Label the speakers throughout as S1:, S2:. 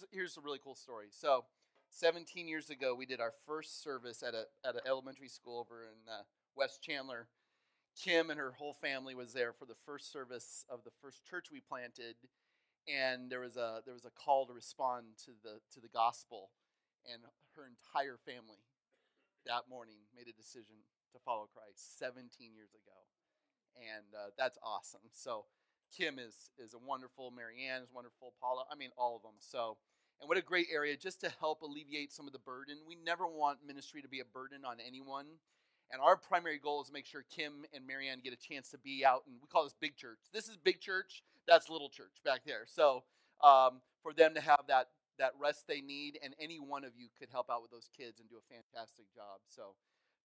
S1: here's here's a really cool story. So, 17 years ago, we did our first service at a at an elementary school over in uh, West Chandler. Kim and her whole family was there for the first service of the first church we planted, and there was a there was a call to respond to the to the gospel, and her entire family that morning made a decision to follow Christ 17 years ago, and uh, that's awesome. So Kim is is a wonderful, Marianne is wonderful, Paula. I mean, all of them. So, and what a great area just to help alleviate some of the burden. We never want ministry to be a burden on anyone. And our primary goal is to make sure Kim and Marianne get a chance to be out, and we call this big church. This is big church. That's little church back there. So um, for them to have that that rest they need, and any one of you could help out with those kids and do a fantastic job. So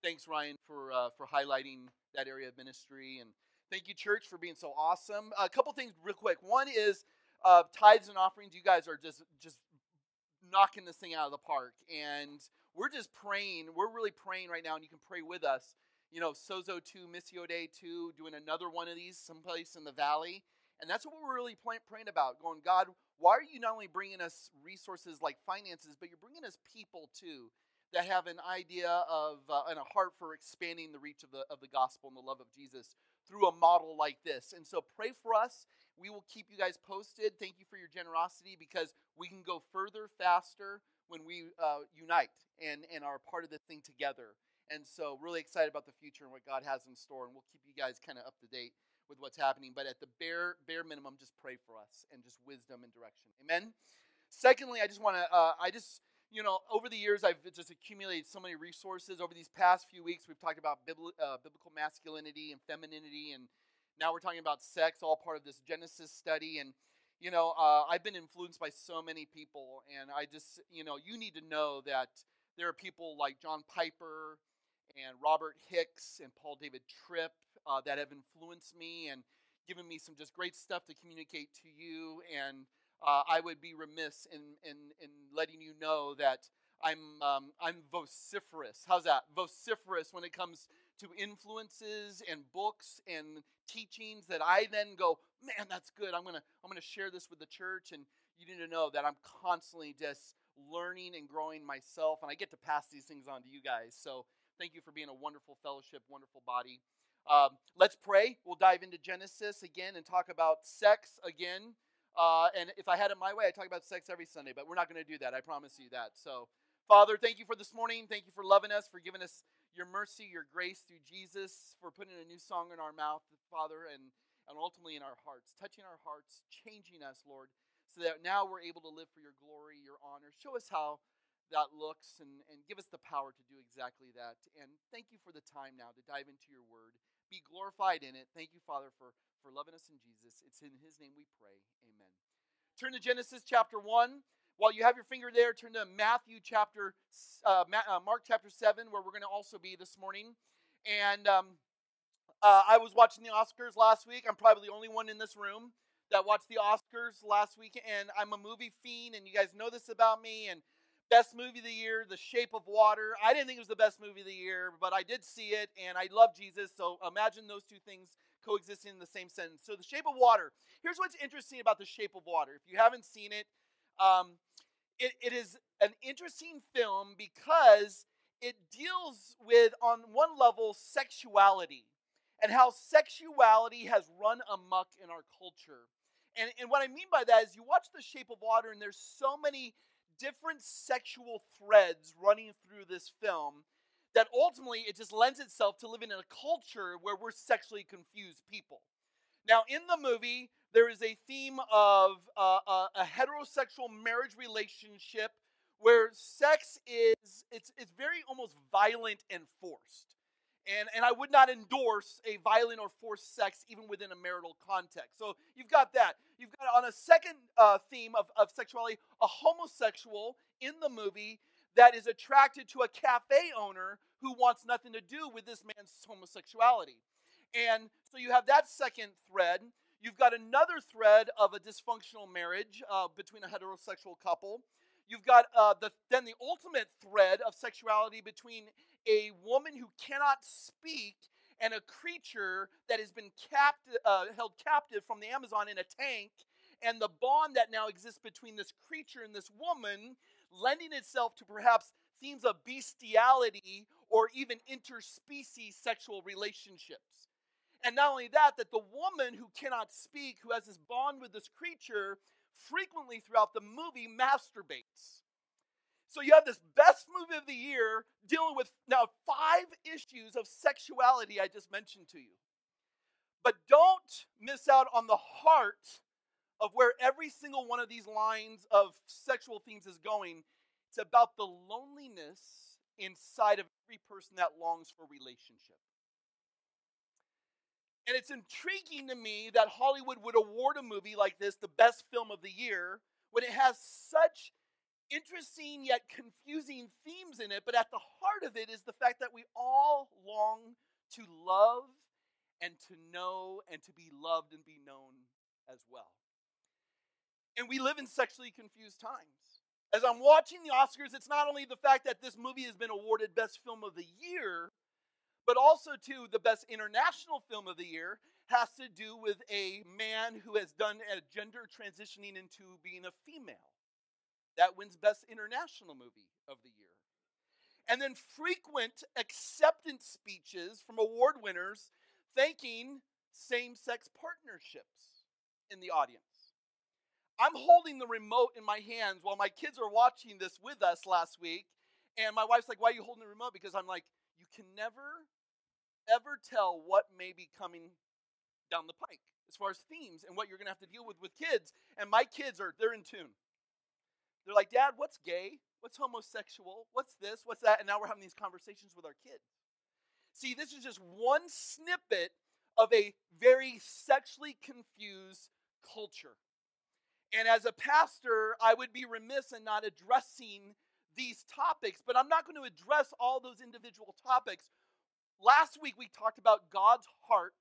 S1: thanks, Ryan, for uh, for highlighting that area of ministry, and thank you, church, for being so awesome. A couple things, real quick. One is uh, tithes and offerings. You guys are just just knocking this thing out of the park, and we're just praying. We're really praying right now, and you can pray with us. You know, Sozo 2, Missio Dei 2, doing another one of these someplace in the valley. And that's what we're really praying about. Going, God, why are you not only bringing us resources like finances, but you're bringing us people too that have an idea of uh, and a heart for expanding the reach of the, of the gospel and the love of Jesus through a model like this. And so pray for us. We will keep you guys posted. Thank you for your generosity because we can go further, faster when we uh, unite and, and are part of this thing together. And so, really excited about the future and what God has in store. And we'll keep you guys kind of up to date with what's happening. But at the bare bare minimum, just pray for us and just wisdom and direction. Amen. Secondly, I just want to. Uh, I just you know over the years I've just accumulated so many resources. Over these past few weeks, we've talked about uh, biblical masculinity and femininity, and now we're talking about sex, all part of this Genesis study. And you know, uh, I've been influenced by so many people, and I just, you know, you need to know that there are people like John Piper and Robert Hicks and Paul David Tripp uh, that have influenced me and given me some just great stuff to communicate to you. And uh, I would be remiss in, in, in letting you know that I'm, um, I'm vociferous. How's that? Vociferous when it comes to influences and books and teachings that I then go, man, that's good. I'm gonna I'm gonna share this with the church, and you need to know that I'm constantly just learning and growing myself, and I get to pass these things on to you guys. So thank you for being a wonderful fellowship, wonderful body. Um, let's pray. We'll dive into Genesis again and talk about sex again. Uh, and if I had it my way, I'd talk about sex every Sunday, but we're not going to do that. I promise you that. So, Father, thank you for this morning. Thank you for loving us, for giving us your mercy, your grace through Jesus, for putting a new song in our mouth, Father, and, and ultimately in our hearts, touching our hearts, changing us, Lord, so that now we're able to live for your glory, your honor. Show us how that looks and, and give us the power to do exactly that. And thank you for the time now to dive into your word. Be glorified in it. Thank you, Father, for, for loving us in Jesus. It's in his name we pray. Amen. Turn to Genesis chapter 1. While you have your finger there, turn to Matthew chapter, uh, uh, Mark chapter 7, where we're going to also be this morning. And um, uh, I was watching the Oscars last week. I'm probably the only one in this room that watched the Oscars last week. And I'm a movie fiend, and you guys know this about me. And best movie of the year, The Shape of Water. I didn't think it was the best movie of the year, but I did see it, and I love Jesus. So imagine those two things coexisting in the same sentence. So, The Shape of Water. Here's what's interesting about The Shape of Water. If you haven't seen it, um, it, it is an interesting film because it deals with, on one level, sexuality and how sexuality has run amuck in our culture. And, and what I mean by that is you watch The Shape of Water, and there's so many different sexual threads running through this film that ultimately it just lends itself to living in a culture where we're sexually confused people. Now, in the movie, there is a theme of uh, a, a heterosexual marriage relationship where sex is it's it's very almost violent and forced. And, and I would not endorse a violent or forced sex even within a marital context. So you've got that. You've got on a second uh, theme of, of sexuality, a homosexual in the movie that is attracted to a cafe owner who wants nothing to do with this man's homosexuality. And so you have that second thread. You've got another thread of a dysfunctional marriage uh, between a heterosexual couple. You've got uh, the, then the ultimate thread of sexuality between a woman who cannot speak and a creature that has been uh, held captive from the Amazon in a tank. and the bond that now exists between this creature and this woman, lending itself to perhaps themes of bestiality or even interspecies sexual relationships. And not only that, that the woman who cannot speak, who has this bond with this creature, frequently throughout the movie masturbates. So you have this best movie of the year dealing with now five issues of sexuality I just mentioned to you. But don't miss out on the heart of where every single one of these lines of sexual themes is going. It's about the loneliness inside of every person that longs for relationship. And it's intriguing to me that Hollywood would award a movie like this the best film of the year when it has such interesting yet confusing themes in it. But at the heart of it is the fact that we all long to love and to know and to be loved and be known as well. And we live in sexually confused times. As I'm watching the Oscars, it's not only the fact that this movie has been awarded Best Film of the Year, but also too the best international film of the year has to do with a man who has done a gender transitioning into being a female. That wins best international movie of the year. And then frequent acceptance speeches from award winners thanking same-sex partnerships in the audience. I'm holding the remote in my hands while my kids are watching this with us last week. And my wife's like, Why are you holding the remote? Because I'm like, You can never ever tell what may be coming down the pike as far as themes and what you're going to have to deal with with kids. And my kids are, they're in tune. They're like, Dad, what's gay? What's homosexual? What's this? What's that? And now we're having these conversations with our kids. See, this is just one snippet of a very sexually confused culture. And as a pastor, I would be remiss in not addressing these topics, but I'm not going to address all those individual topics Last week we talked about God's heart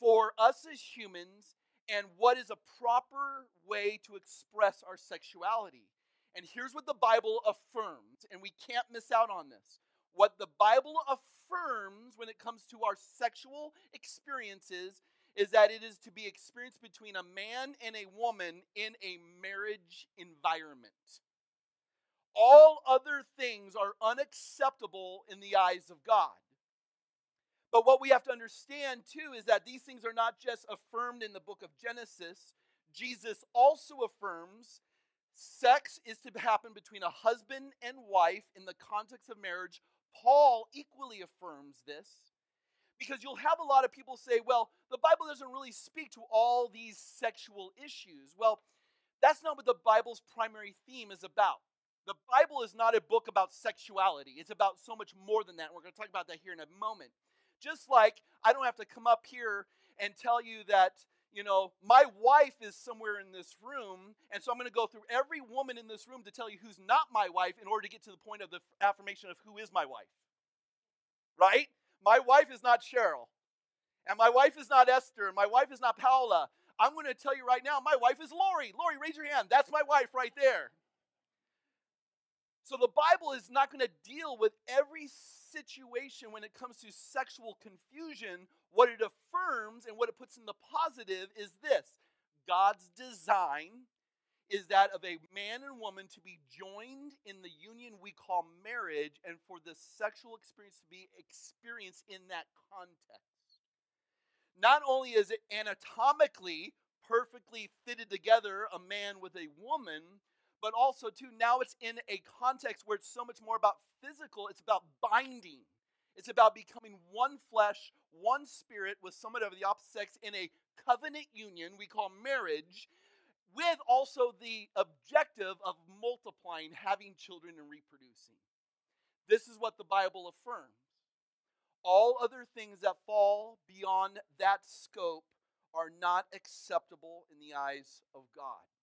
S1: for us as humans and what is a proper way to express our sexuality. And here's what the Bible affirms, and we can't miss out on this. What the Bible affirms when it comes to our sexual experiences is that it is to be experienced between a man and a woman in a marriage environment. All other things are unacceptable in the eyes of God. But what we have to understand too is that these things are not just affirmed in the book of Genesis. Jesus also affirms sex is to happen between a husband and wife in the context of marriage. Paul equally affirms this because you'll have a lot of people say, well, the Bible doesn't really speak to all these sexual issues. Well, that's not what the Bible's primary theme is about. The Bible is not a book about sexuality, it's about so much more than that. And we're going to talk about that here in a moment. Just like I don't have to come up here and tell you that, you know, my wife is somewhere in this room, and so I'm going to go through every woman in this room to tell you who's not my wife in order to get to the point of the affirmation of who is my wife. Right? My wife is not Cheryl. And my wife is not Esther. And my wife is not Paula. I'm going to tell you right now, my wife is Lori. Lori, raise your hand. That's my wife right there. So the Bible is not going to deal with every situation when it comes to sexual confusion. What it affirms and what it puts in the positive is this God's design is that of a man and woman to be joined in the union we call marriage and for the sexual experience to be experienced in that context. Not only is it anatomically perfectly fitted together, a man with a woman, but also too now it's in a context where it's so much more about physical it's about binding. It's about becoming one flesh one spirit with someone of the opposite sex in a covenant union we call marriage with also the objective of multiplying having children and reproducing. This is what the bible affirms. All other things that fall beyond that scope are not acceptable in the eyes of god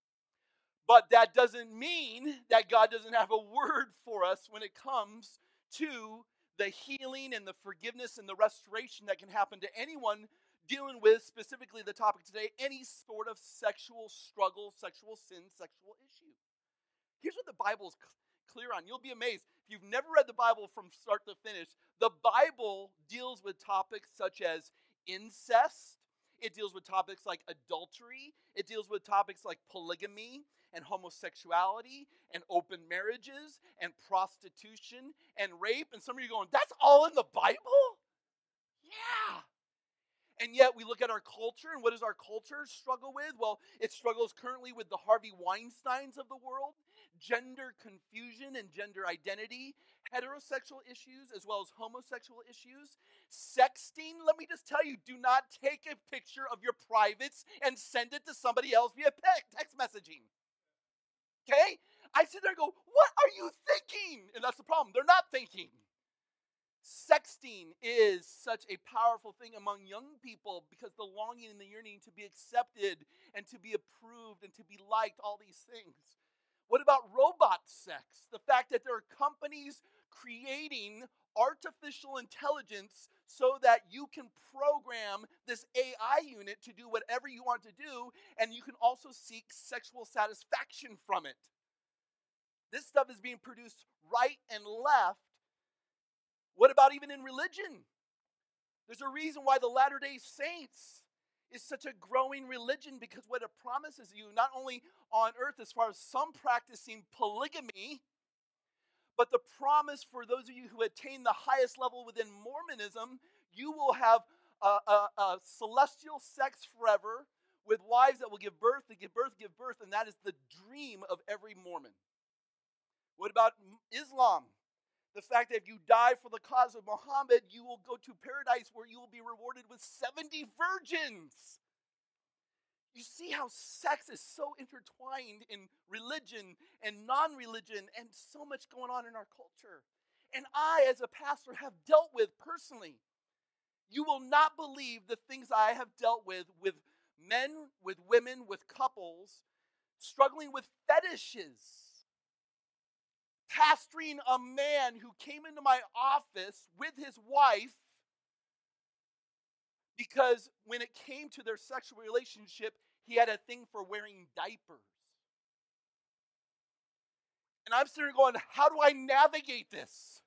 S1: but that doesn't mean that God doesn't have a word for us when it comes to the healing and the forgiveness and the restoration that can happen to anyone dealing with specifically the topic today any sort of sexual struggle, sexual sin, sexual issue. Here's what the Bible is clear on. You'll be amazed. If you've never read the Bible from start to finish, the Bible deals with topics such as incest, It deals with topics like adultery. It deals with topics like polygamy and homosexuality and open marriages and prostitution and rape. And some of you going, that's all in the Bible? Yeah. And yet we look at our culture, and what does our culture struggle with? Well, it struggles currently with the Harvey Weinsteins of the world, gender confusion and gender identity, heterosexual issues as well as homosexual issues, sexting. Let me just tell you do not take a picture of your privates and send it to somebody else via text messaging. Okay? I sit there and go, What are you thinking? And that's the problem. They're not thinking. Sexting is such a powerful thing among young people because the longing and the yearning to be accepted and to be approved and to be liked, all these things. What about robot sex? The fact that there are companies creating artificial intelligence so that you can program this AI unit to do whatever you want to do, and you can also seek sexual satisfaction from it. This stuff is being produced right and left what about even in religion? There's a reason why the Latter day Saints is such a growing religion because what it promises you, not only on earth, as far as some practicing polygamy, but the promise for those of you who attain the highest level within Mormonism, you will have a, a, a celestial sex forever with wives that will give birth, to give birth, give birth, and that is the dream of every Mormon. What about Islam? The fact that if you die for the cause of Muhammad, you will go to paradise where you will be rewarded with 70 virgins. You see how sex is so intertwined in religion and non religion and so much going on in our culture. And I, as a pastor, have dealt with personally. You will not believe the things I have dealt with with men, with women, with couples struggling with fetishes pastoring a man who came into my office with his wife because when it came to their sexual relationship, he had a thing for wearing diapers. And I'm sitting going, how do I navigate this?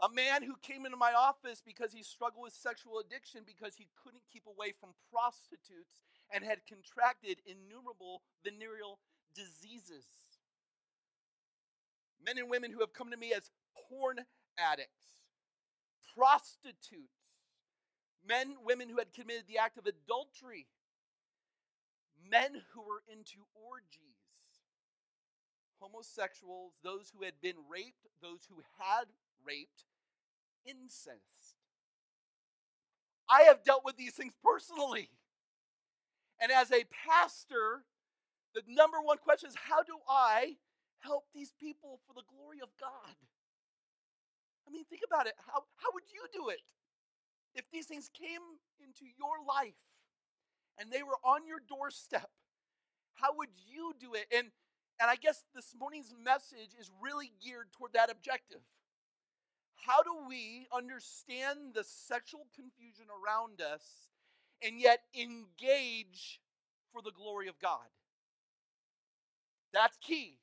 S1: A man who came into my office because he struggled with sexual addiction because he couldn't keep away from prostitutes and had contracted innumerable venereal diseases. Men and women who have come to me as porn addicts, prostitutes, men, women who had committed the act of adultery, men who were into orgies, homosexuals, those who had been raped, those who had raped, incest. I have dealt with these things personally. And as a pastor, the number one question is how do I help these people for the glory of God? I mean, think about it. How, how would you do it if these things came into your life and they were on your doorstep? How would you do it? And, and I guess this morning's message is really geared toward that objective. How do we understand the sexual confusion around us and yet engage for the glory of God? That's key.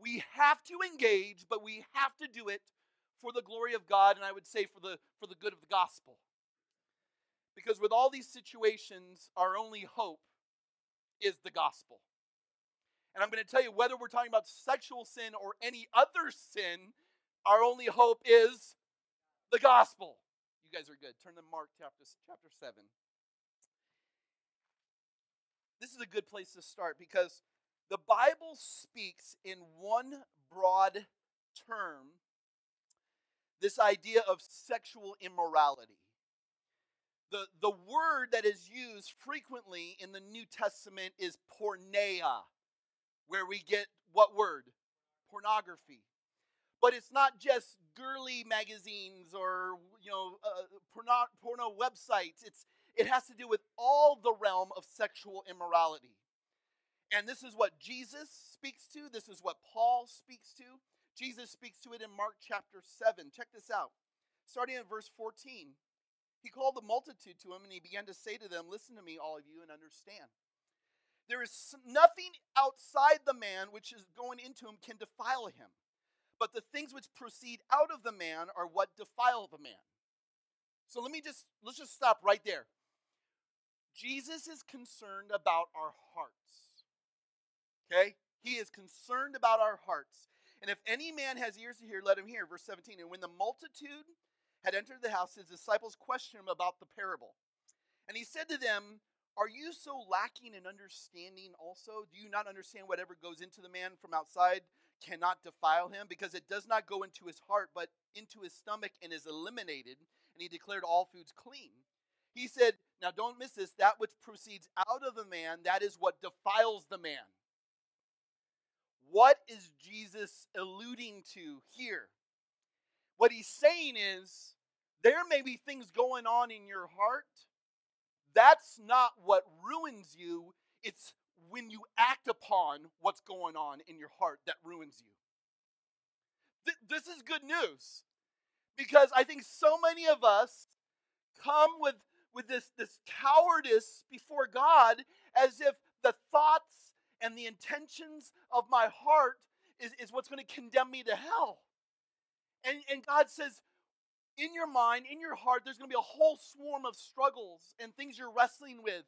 S1: We have to engage, but we have to do it for the glory of God, and I would say for the for the good of the gospel. Because with all these situations, our only hope is the gospel. And I'm going to tell you whether we're talking about sexual sin or any other sin, our only hope is the gospel. You guys are good. Turn to Mark chapter, chapter 7. This is a good place to start because the Bible speaks in one broad term this idea of sexual immorality. The, the word that is used frequently in the New Testament is porneia, where we get what word? Pornography. But it's not just girly magazines or you know uh, porno, porno websites. It's it has to do with all the realm of sexual immorality. And this is what Jesus speaks to. This is what Paul speaks to. Jesus speaks to it in Mark chapter 7. Check this out. Starting in verse 14. He called the multitude to him and he began to say to them, Listen to me, all of you, and understand. There is nothing outside the man which is going into him can defile him. But the things which proceed out of the man are what defile the man. So let me just let's just stop right there. Jesus is concerned about our hearts. Okay? He is concerned about our hearts. And if any man has ears to hear, let him hear. Verse 17. And when the multitude had entered the house, his disciples questioned him about the parable. And he said to them, Are you so lacking in understanding also? Do you not understand whatever goes into the man from outside cannot defile him? Because it does not go into his heart, but into his stomach and is eliminated. And he declared all foods clean. He said, Now don't miss this, that which proceeds out of the man, that is what defiles the man. What is Jesus alluding to here? What he's saying is, there may be things going on in your heart. That's not what ruins you. It's when you act upon what's going on in your heart that ruins you. Th- this is good news because I think so many of us come with, with this, this cowardice before God as if the thoughts and the intentions of my heart is, is what's going to condemn me to hell. And, and God says, in your mind, in your heart, there's going to be a whole swarm of struggles and things you're wrestling with.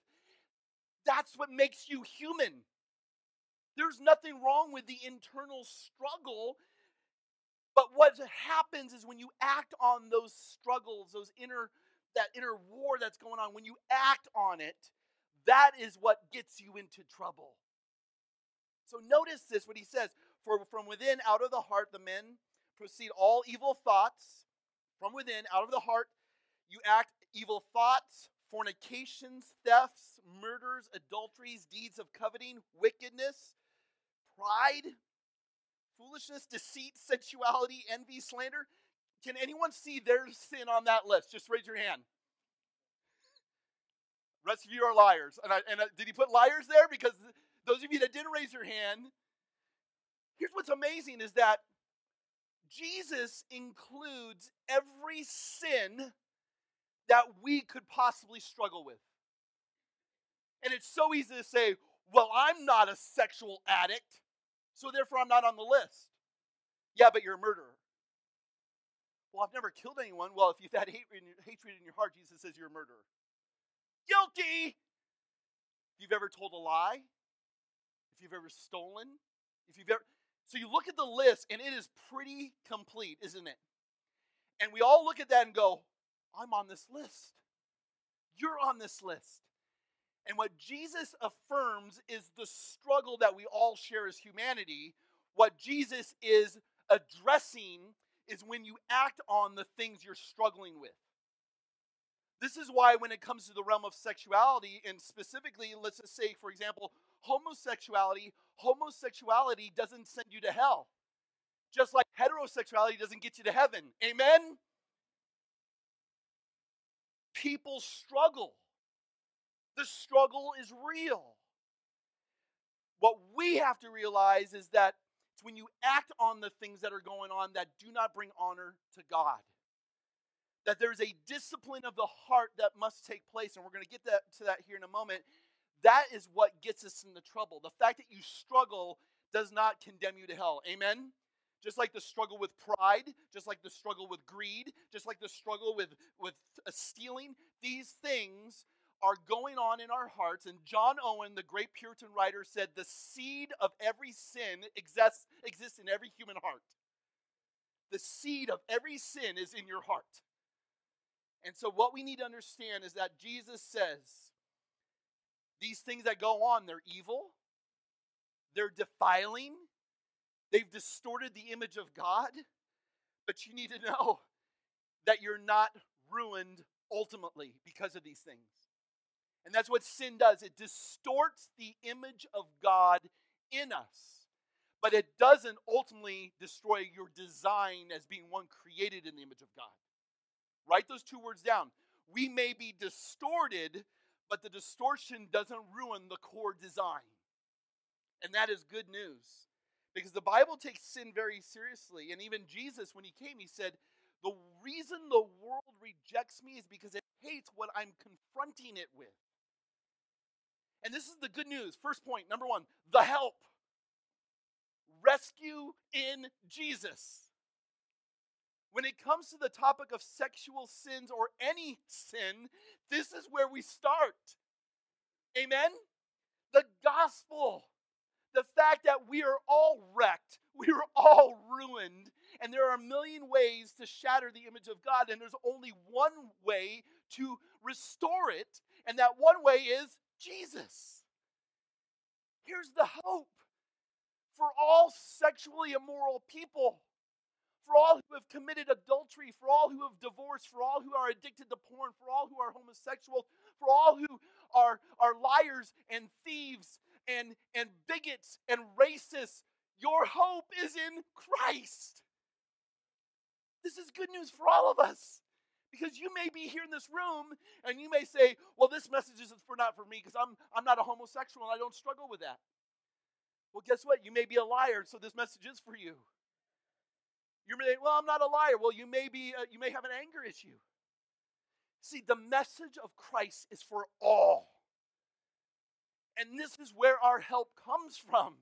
S1: That's what makes you human. There's nothing wrong with the internal struggle. But what happens is when you act on those struggles, those inner that inner war that's going on, when you act on it, that is what gets you into trouble. So notice this what he says, for from within out of the heart the men proceed all evil thoughts from within, out of the heart, you act evil thoughts, fornications, thefts, murders, adulteries, deeds of coveting, wickedness, pride, foolishness, deceit, sensuality, envy, slander. Can anyone see their sin on that list? Just raise your hand. Rest of you are liars. And, I, and I, did he put liars there? Because those of you that didn't raise your hand, here's what's amazing is that Jesus includes every sin that we could possibly struggle with. And it's so easy to say, well, I'm not a sexual addict, so therefore I'm not on the list. Yeah, but you're a murderer. Well, I've never killed anyone. Well, if you've had hatred in your heart, Jesus says you're a murderer. Guilty! You've ever told a lie, if you've ever stolen, if you've ever so you look at the list, and it is pretty complete, isn't it? And we all look at that and go, I'm on this list. You're on this list. And what Jesus affirms is the struggle that we all share as humanity. What Jesus is addressing is when you act on the things you're struggling with. This is why, when it comes to the realm of sexuality, and specifically, let's just say, for example, homosexuality, homosexuality doesn't send you to hell. Just like heterosexuality doesn't get you to heaven. Amen? People struggle. The struggle is real. What we have to realize is that it's when you act on the things that are going on that do not bring honor to God. That there's a discipline of the heart that must take place, and we're going to get that, to that here in a moment. That is what gets us into trouble. The fact that you struggle does not condemn you to hell. Amen? Just like the struggle with pride, just like the struggle with greed, just like the struggle with, with stealing, these things are going on in our hearts. And John Owen, the great Puritan writer, said the seed of every sin exists, exists in every human heart. The seed of every sin is in your heart. And so, what we need to understand is that Jesus says, these things that go on, they're evil, they're defiling, they've distorted the image of God. But you need to know that you're not ruined ultimately because of these things. And that's what sin does it distorts the image of God in us, but it doesn't ultimately destroy your design as being one created in the image of God. Write those two words down. We may be distorted but the distortion doesn't ruin the core design. And that is good news. Because the Bible takes sin very seriously. And even Jesus, when he came, he said, The reason the world rejects me is because it hates what I'm confronting it with. And this is the good news. First point, number one, the help. Rescue in Jesus. When it comes to the topic of sexual sins or any sin, this is where we start. Amen? The gospel. The fact that we are all wrecked, we are all ruined, and there are a million ways to shatter the image of God, and there's only one way to restore it, and that one way is Jesus. Here's the hope for all sexually immoral people for all committed adultery, for all who have divorced, for all who are addicted to porn, for all who are homosexual, for all who are, are liars and thieves and, and bigots and racists. Your hope is in Christ. This is good news for all of us. Because you may be here in this room and you may say, well, this message isn't for not for me because I'm, I'm not a homosexual and I don't struggle with that. Well, guess what? You may be a liar, so this message is for you. You may, well, I'm not a liar. Well, you may be, uh, you may have an anger issue. See, the message of Christ is for all. And this is where our help comes from.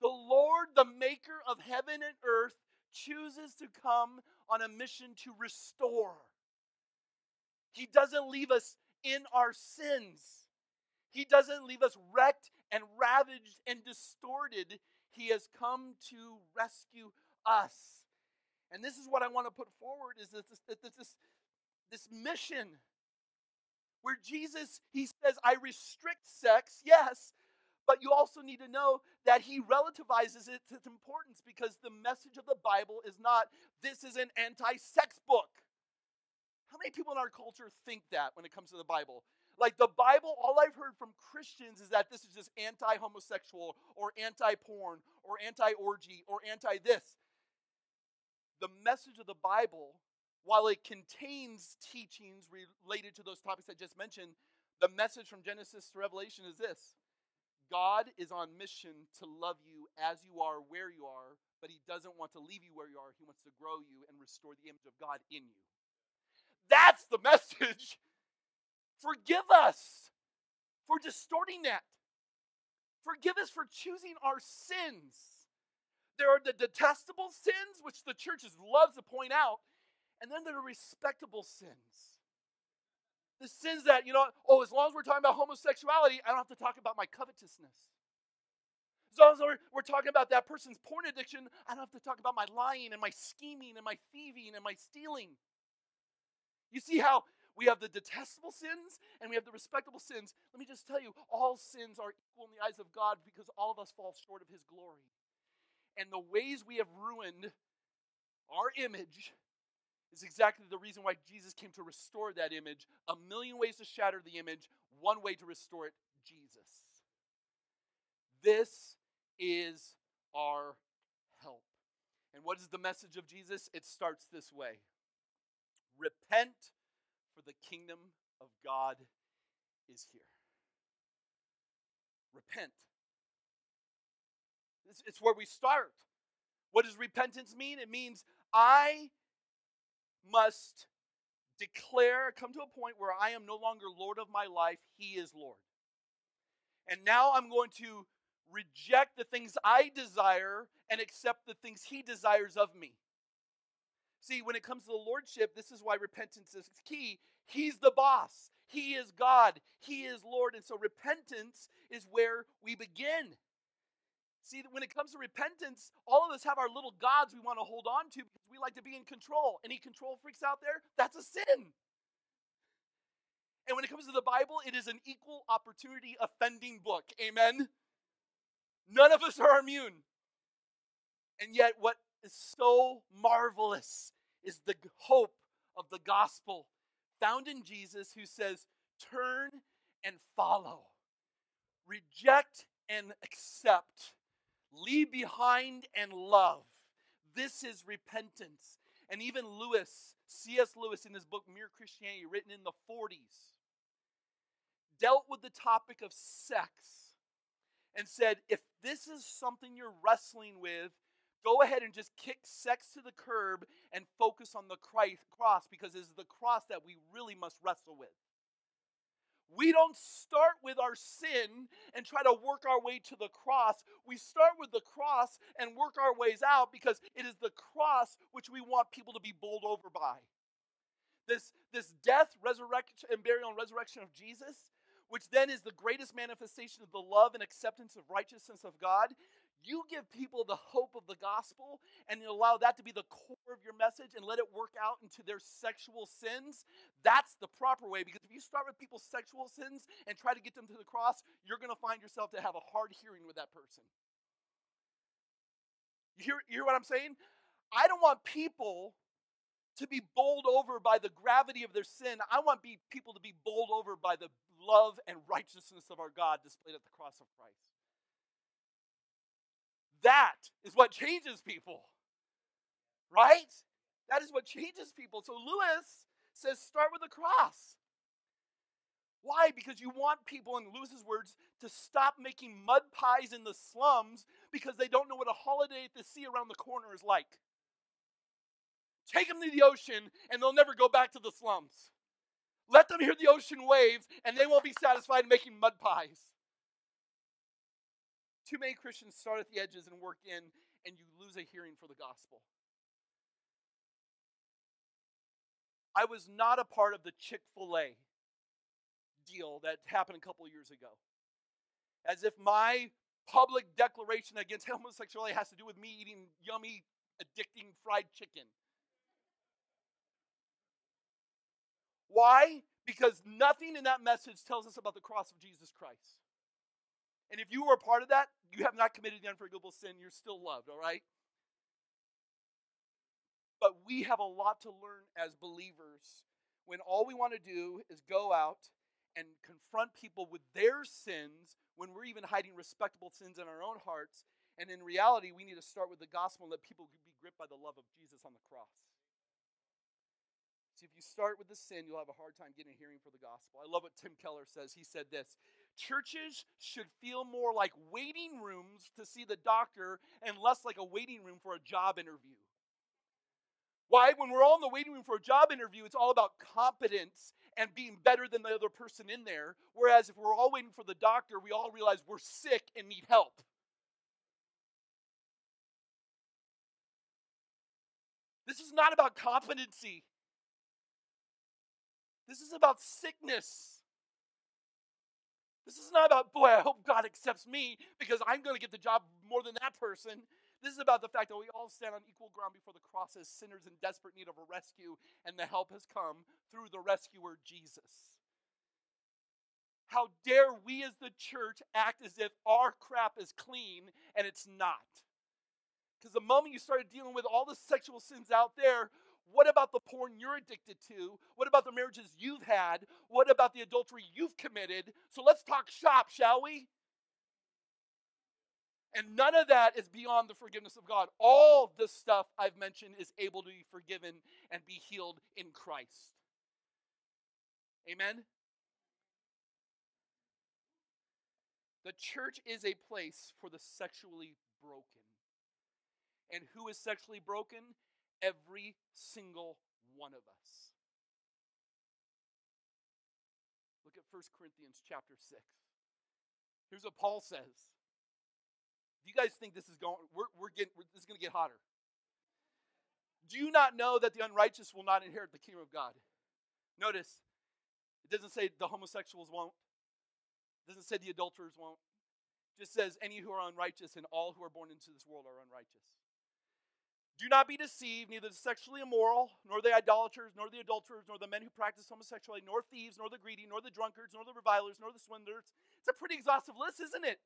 S1: The Lord, the maker of heaven and earth, chooses to come on a mission to restore. He doesn't leave us in our sins. He doesn't leave us wrecked and ravaged and distorted. He has come to rescue us. And this is what I want to put forward is this, this, this, this mission where Jesus, he says, I restrict sex, yes, but you also need to know that he relativizes its importance because the message of the Bible is not, this is an anti sex book. How many people in our culture think that when it comes to the Bible? Like the Bible, all I've heard from Christians is that this is just anti homosexual or anti porn or anti orgy or anti this the message of the Bible, while it contains teachings related to those topics I just mentioned, the message from Genesis to Revelation is this God is on mission to love you as you are, where you are, but He doesn't want to leave you where you are. He wants to grow you and restore the image of God in you. That's the message. Forgive us for distorting that. Forgive us for choosing our sins there are the detestable sins, which the church loves to point out, and then there are respectable sins. The sins that, you know, oh, as long as we're talking about homosexuality, I don't have to talk about my covetousness. As long as we're, we're talking about that person's porn addiction, I don't have to talk about my lying and my scheming and my thieving and my stealing. You see how we have the detestable sins and we have the respectable sins. Let me just tell you, all sins are equal in the eyes of God because all of us fall short of His glory and the ways we have ruined our image is exactly the reason why Jesus came to restore that image. A million ways to shatter the image, one way to restore it Jesus. This is our help. And what is the message of Jesus? It starts this way Repent, for the kingdom of God is here. Repent. It's, it's where we start. What does repentance mean? It means I must declare, come to a point where I am no longer Lord of my life, He is Lord. And now I'm going to reject the things I desire and accept the things He desires of me. See, when it comes to the Lordship, this is why repentance is key. He's the boss, He is God, He is Lord. And so repentance is where we begin. See, when it comes to repentance, all of us have our little gods we want to hold on to because we like to be in control. Any control freaks out there? That's a sin. And when it comes to the Bible, it is an equal opportunity offending book. Amen? None of us are immune. And yet, what is so marvelous is the hope of the gospel found in Jesus who says, Turn and follow, reject and accept leave behind and love. This is repentance. And even Lewis, C.S. Lewis, in his book Mere Christianity, written in the 40s, dealt with the topic of sex and said, if this is something you're wrestling with, go ahead and just kick sex to the curb and focus on the Christ, cross because it is the cross that we really must wrestle with. We don't start with our sin and try to work our way to the cross. We start with the cross and work our ways out because it is the cross which we want people to be bowled over by. This, this death, resurrection, and burial and resurrection of Jesus, which then is the greatest manifestation of the love and acceptance of righteousness of God, you give people the hope of the gospel and you allow that to be the core of your message and let it work out into their sexual sins, that's the proper way. Because if you start with people's sexual sins and try to get them to the cross, you're going to find yourself to have a hard hearing with that person. You hear, you hear what I'm saying? I don't want people to be bowled over by the gravity of their sin. I want be, people to be bowled over by the love and righteousness of our God displayed at the cross of Christ. That is what changes people. Right? That is what changes people. So Lewis says start with the cross. Why? Because you want people, in Lewis's words, to stop making mud pies in the slums because they don't know what a holiday at the sea around the corner is like. Take them to the ocean and they'll never go back to the slums. Let them hear the ocean waves and they won't be satisfied making mud pies. Too many Christians start at the edges and work in, and you lose a hearing for the gospel. I was not a part of the Chick fil A deal that happened a couple years ago. As if my public declaration against homosexuality has to do with me eating yummy, addicting fried chicken. Why? Because nothing in that message tells us about the cross of Jesus Christ. And if you were a part of that, you have not committed the unforgivable sin. You're still loved, all right? But we have a lot to learn as believers when all we want to do is go out and confront people with their sins when we're even hiding respectable sins in our own hearts. And in reality, we need to start with the gospel and let people be gripped by the love of Jesus on the cross. See, if you start with the sin, you'll have a hard time getting a hearing for the gospel. I love what Tim Keller says. He said this Churches should feel more like waiting rooms to see the doctor and less like a waiting room for a job interview. Why? When we're all in the waiting room for a job interview, it's all about competence and being better than the other person in there. Whereas if we're all waiting for the doctor, we all realize we're sick and need help. This is not about competency. This is about sickness. This is not about, boy, I hope God accepts me because I'm going to get the job more than that person. This is about the fact that we all stand on equal ground before the cross as sinners in desperate need of a rescue, and the help has come through the rescuer, Jesus. How dare we as the church act as if our crap is clean and it's not? Because the moment you started dealing with all the sexual sins out there, what about the porn you're addicted to? What about the marriages you've had? What about the adultery you've committed? So let's talk shop, shall we? And none of that is beyond the forgiveness of God. All the stuff I've mentioned is able to be forgiven and be healed in Christ. Amen? The church is a place for the sexually broken. And who is sexually broken? Every single one of us. Look at 1 Corinthians chapter 6. Here's what Paul says. Do you guys think this is going we're, we're getting we're, this is going to get hotter? Do you not know that the unrighteous will not inherit the kingdom of God? Notice, it doesn't say the homosexuals won't. It doesn't say the adulterers won't. It just says any who are unrighteous and all who are born into this world are unrighteous. Do not be deceived, neither the sexually immoral, nor the idolaters, nor the adulterers, nor the men who practice homosexuality, nor thieves, nor the greedy, nor the drunkards, nor the revilers, nor the swindlers. It's a pretty exhaustive list, isn't it?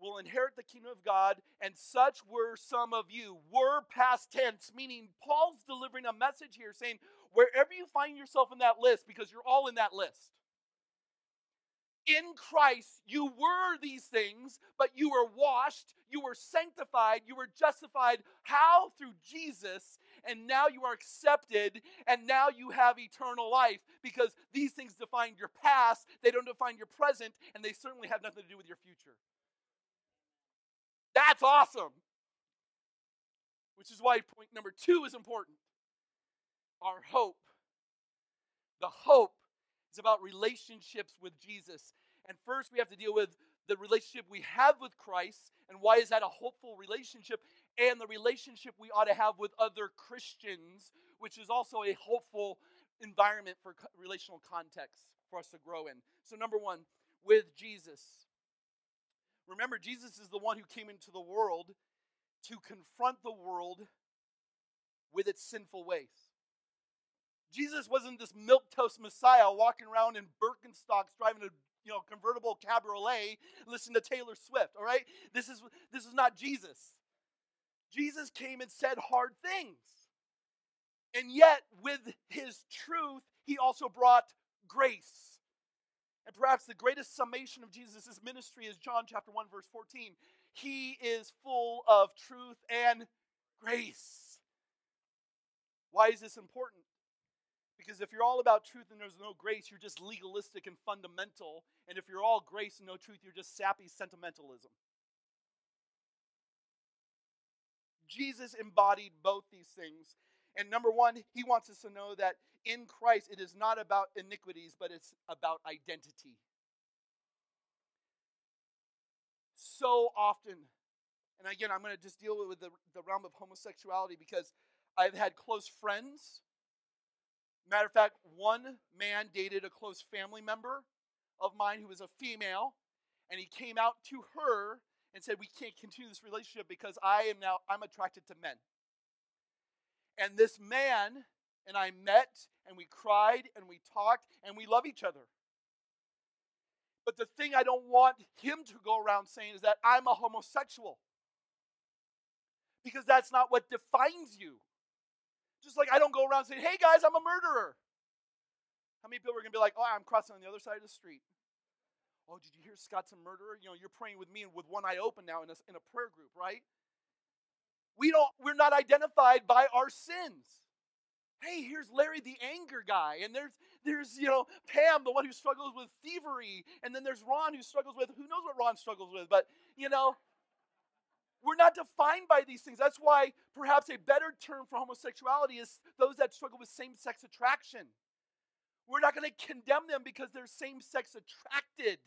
S1: Will inherit the kingdom of God, and such were some of you. Were past tense, meaning Paul's delivering a message here saying, wherever you find yourself in that list, because you're all in that list, in Christ, you were these things, but you were washed, you were sanctified, you were justified. How? Through Jesus. And now you are accepted, and now you have eternal life because these things define your past, they don't define your present, and they certainly have nothing to do with your future. That's awesome. Which is why point number two is important. Our hope. The hope It's about relationships with Jesus. And first, we have to deal with the relationship we have with Christ and why is that a hopeful relationship and the relationship we ought to have with other Christians, which is also a hopeful environment for relational context for us to grow in. So, number one, with Jesus. Remember, Jesus is the one who came into the world to confront the world with its sinful ways. Jesus wasn't this milk toast Messiah walking around in Birkenstocks driving a you know convertible cabriolet listening to Taylor Swift. All right, this is this is not Jesus. Jesus came and said hard things, and yet with his truth, he also brought grace. And perhaps the greatest summation of Jesus' ministry is John chapter 1, verse 14. He is full of truth and grace. Why is this important? Because if you're all about truth and there's no grace, you're just legalistic and fundamental. And if you're all grace and no truth, you're just sappy sentimentalism. Jesus embodied both these things. And number one, he wants us to know that in Christ, it is not about iniquities, but it's about identity. So often, and again, I'm going to just deal with the, the realm of homosexuality because I've had close friends. Matter of fact, one man dated a close family member of mine who was a female, and he came out to her and said, "We can't continue this relationship because I am now I'm attracted to men." And this man and I met and we cried and we talked and we love each other. But the thing I don't want him to go around saying is that I'm a homosexual. Because that's not what defines you. Just like I don't go around saying, hey guys, I'm a murderer. How many people are going to be like, oh, I'm crossing on the other side of the street? Oh, did you hear Scott's a murderer? You know, you're praying with me and with one eye open now in a, in a prayer group, right? We don't, we're not identified by our sins hey, here's Larry the anger guy, and there's there's you know Pam, the one who struggles with thievery, and then there's Ron who struggles with who knows what Ron struggles with, but you know. We're not defined by these things. That's why perhaps a better term for homosexuality is those that struggle with same sex attraction. We're not going to condemn them because they're same sex attracted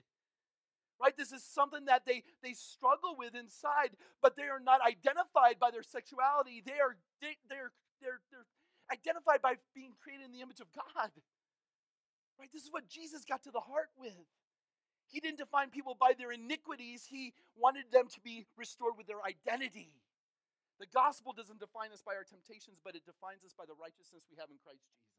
S1: right this is something that they they struggle with inside but they are not identified by their sexuality they are they, they're they're they're identified by being created in the image of God. Right? This is what Jesus got to the heart with. He didn't define people by their iniquities, he wanted them to be restored with their identity. The gospel doesn't define us by our temptations, but it defines us by the righteousness we have in Christ Jesus.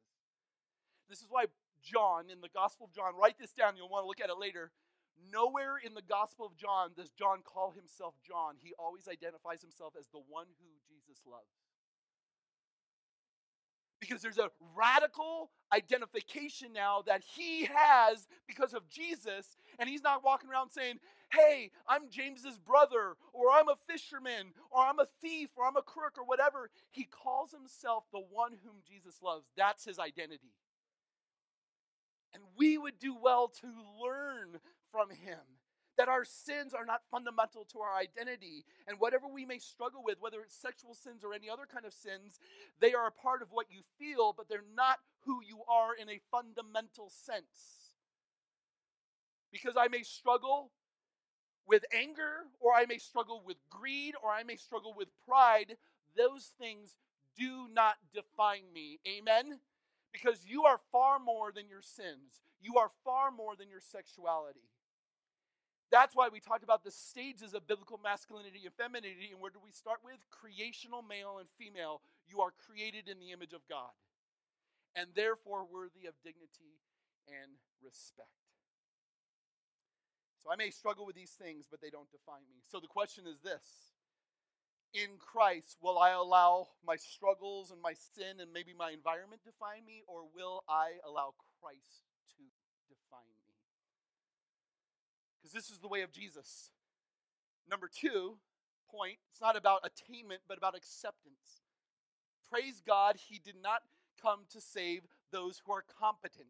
S1: This is why John, in the Gospel of John, write this down, you'll want to look at it later. Nowhere in the Gospel of John does John call himself John. He always identifies himself as the one who Jesus loves because there's a radical identification now that he has because of Jesus. And he's not walking around saying, Hey, I'm James's brother, or I'm a fisherman, or I'm a thief, or I'm a crook, or whatever. He calls himself the one whom Jesus loves. That's his identity. And we would do well to learn from him that our sins are not fundamental to our identity. And whatever we may struggle with, whether it's sexual sins or any other kind of sins, they are a part of what you feel, but they're not who you are in a fundamental sense. Because I may struggle with anger, or I may struggle with greed, or I may struggle with pride, those things do not define me. Amen? Because you are far more than your sins, you are far more than your sexuality. That's why we talked about the stages of biblical masculinity and femininity. And where do we start with? Creational male and female. You are created in the image of God and therefore worthy of dignity and respect. I may struggle with these things, but they don't define me. So the question is this In Christ, will I allow my struggles and my sin and maybe my environment define me, or will I allow Christ to define me? because this is the way of Jesus. Number two point, it's not about attainment, but about acceptance. Praise God, He did not come to save those who are competent.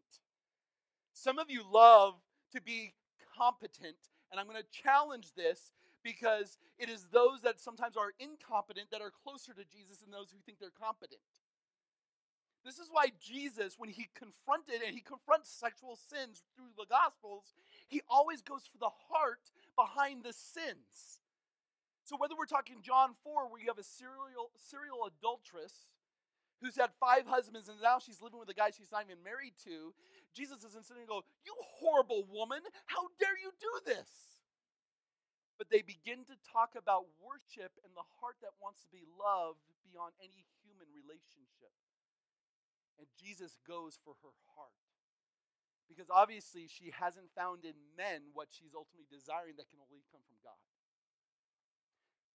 S1: Some of you love to be competent, and I'm going to challenge this because it is those that sometimes are incompetent that are closer to Jesus than those who think they're competent. This is why Jesus, when he confronted and he confronts sexual sins through the Gospels, he always goes for the heart behind the sins. So whether we're talking John 4, where you have a serial, serial adulteress who's had five husbands and now she's living with a guy she's not even married to, Jesus isn't sitting and go, You horrible woman, how dare you do this? But they begin to talk about worship and the heart that wants to be loved beyond any human relationship. And Jesus goes for her heart. Because obviously she hasn't found in men what she's ultimately desiring that can only come from God.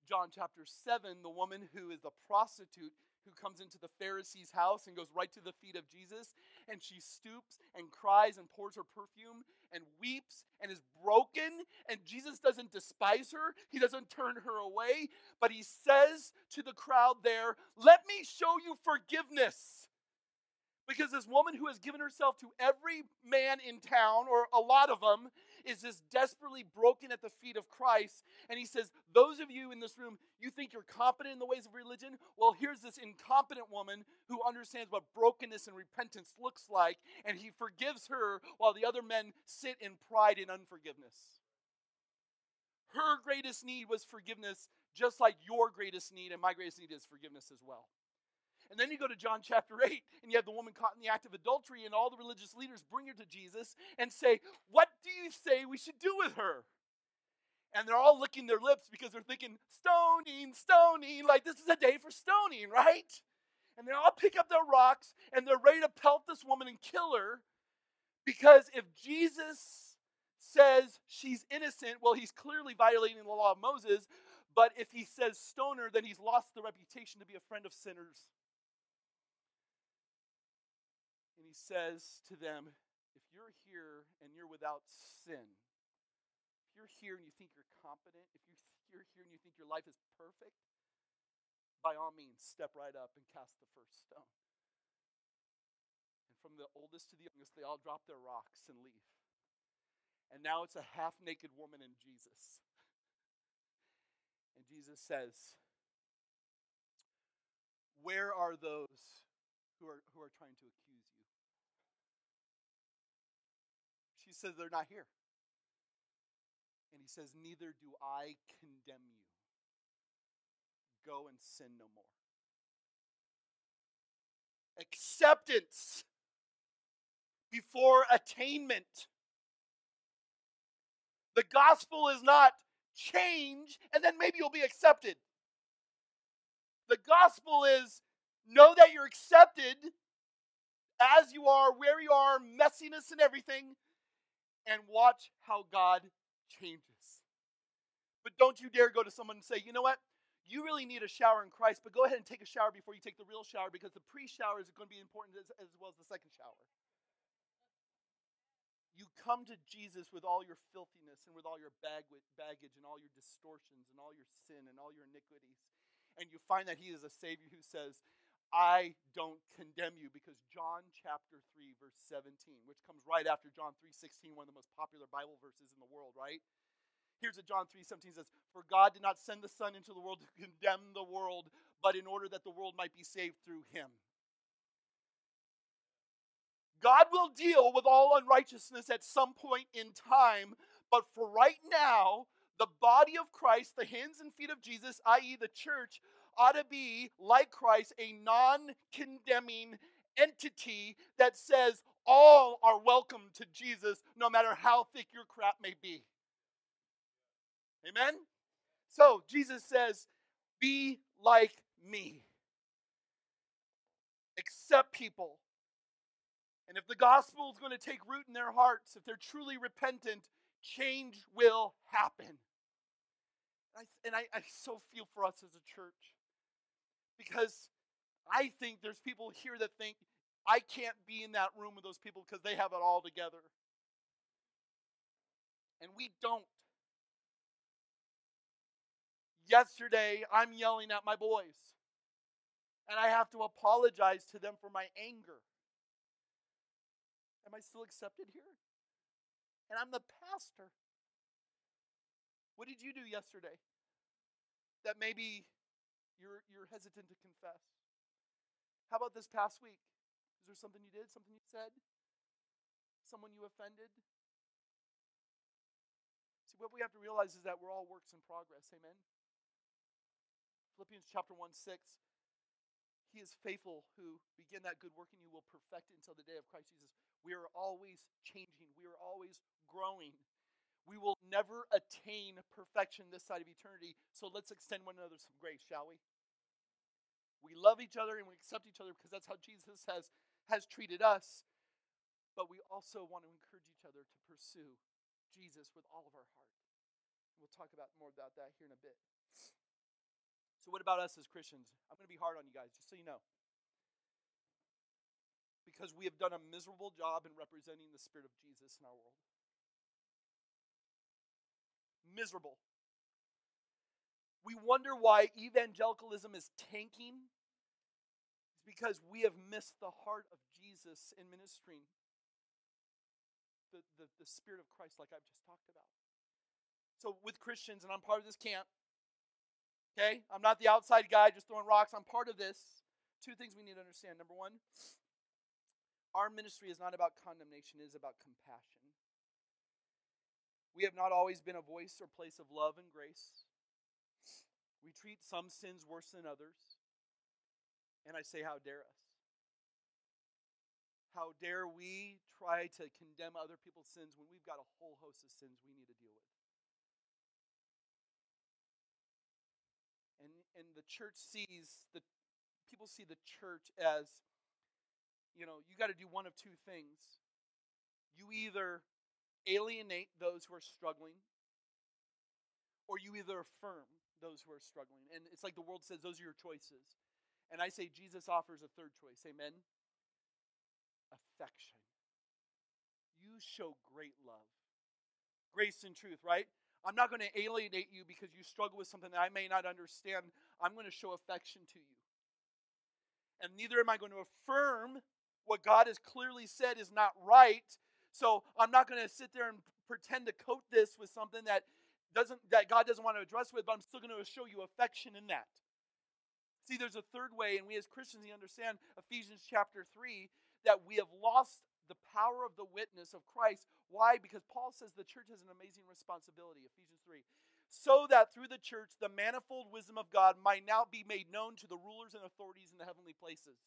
S1: John chapter 7, the woman who is the prostitute who comes into the Pharisee's house and goes right to the feet of Jesus, and she stoops and cries and pours her perfume and weeps and is broken. And Jesus doesn't despise her, he doesn't turn her away, but he says to the crowd there, Let me show you forgiveness. Because this woman who has given herself to every man in town, or a lot of them, is just desperately broken at the feet of Christ. And he says, Those of you in this room, you think you're competent in the ways of religion? Well, here's this incompetent woman who understands what brokenness and repentance looks like, and he forgives her while the other men sit in pride and unforgiveness. Her greatest need was forgiveness, just like your greatest need and my greatest need is forgiveness as well. And then you go to John chapter 8, and you have the woman caught in the act of adultery, and all the religious leaders bring her to Jesus and say, What do you say we should do with her? And they're all licking their lips because they're thinking, Stoning, stoning, like this is a day for stoning, right? And they all pick up their rocks and they're ready to pelt this woman and kill her because if Jesus says she's innocent, well, he's clearly violating the law of Moses. But if he says stoner, then he's lost the reputation to be a friend of sinners. And he says to them, you're here and you're without sin, if you're here and you think you're competent, if you're here and you think your life is perfect, by all means, step right up and cast the first stone. And from the oldest to the youngest, they all drop their rocks and leave. And now it's a half naked woman and Jesus. And Jesus says, Where are those who are, who are trying to accuse? She says, They're not here. And he says, Neither do I condemn you. Go and sin no more. Acceptance before attainment. The gospel is not change and then maybe you'll be accepted. The gospel is know that you're accepted as you are, where you are, messiness and everything, and watch how God changes. But don't you dare go to someone and say, you know what? You really need a shower in Christ, but go ahead and take a shower before you take the real shower because the pre shower is going to be important as, as well as the second shower. You come to Jesus with all your filthiness and with all your bag- baggage and all your distortions and all your sin and all your iniquities. And you find that He is a Savior who says, I don't condemn you because John chapter 3 verse 17, which comes right after John 3:16, one of the most popular Bible verses in the world, right? Here's what John 3:17 says, "For God did not send the Son into the world to condemn the world, but in order that the world might be saved through him." God will deal with all unrighteousness at some point in time, but for right now, the body of Christ, the hands and feet of Jesus, i.e., the church, ought to be, like Christ, a non condemning entity that says all are welcome to Jesus, no matter how thick your crap may be. Amen? So, Jesus says, Be like me. Accept people. And if the gospel is going to take root in their hearts, if they're truly repentant, change will happen. And I, and I, I so feel for us as a church because I think there's people here that think I can't be in that room with those people because they have it all together. And we don't. Yesterday, I'm yelling at my boys, and I have to apologize to them for my anger. Am I still accepted here? And I'm the pastor. What did you do yesterday that maybe you're, you're hesitant to confess? How about this past week? Is there something you did, something you said, someone you offended? See, what we have to realize is that we're all works in progress. Amen. Philippians chapter 1 6. He is faithful who begin that good work in you will perfect it until the day of Christ Jesus. We are always changing, we are always growing. We will never attain perfection this side of eternity, so let's extend one another some grace, shall we? We love each other and we accept each other because that's how Jesus has, has treated us. But we also want to encourage each other to pursue Jesus with all of our heart. We'll talk about more about that here in a bit. So, what about us as Christians? I'm going to be hard on you guys, just so you know. Because we have done a miserable job in representing the Spirit of Jesus in our world. Miserable. We wonder why evangelicalism is tanking. It's because we have missed the heart of Jesus in ministering the, the, the Spirit of Christ, like I've just talked about. So, with Christians, and I'm part of this camp, Okay? I'm not the outside guy just throwing rocks. I'm part of this. Two things we need to understand. Number one, our ministry is not about condemnation, it is about compassion. We have not always been a voice or place of love and grace. We treat some sins worse than others. And I say, how dare us? How dare we try to condemn other people's sins when we've got a whole host of sins we need to deal with? and and the church sees the people see the church as you know you got to do one of two things you either alienate those who are struggling or you either affirm those who are struggling and it's like the world says those are your choices and i say jesus offers a third choice amen affection you show great love grace and truth right I'm not going to alienate you because you struggle with something that I may not understand. I'm going to show affection to you. And neither am I going to affirm what God has clearly said is not right. So I'm not going to sit there and pretend to coat this with something that doesn't that God doesn't want to address with, but I'm still going to show you affection in that. See, there's a third way, and we as Christians we understand Ephesians chapter 3 that we have lost the power of the witness of Christ. Why? Because Paul says the church has an amazing responsibility, Ephesians 3. So that through the church, the manifold wisdom of God might now be made known to the rulers and authorities in the heavenly places.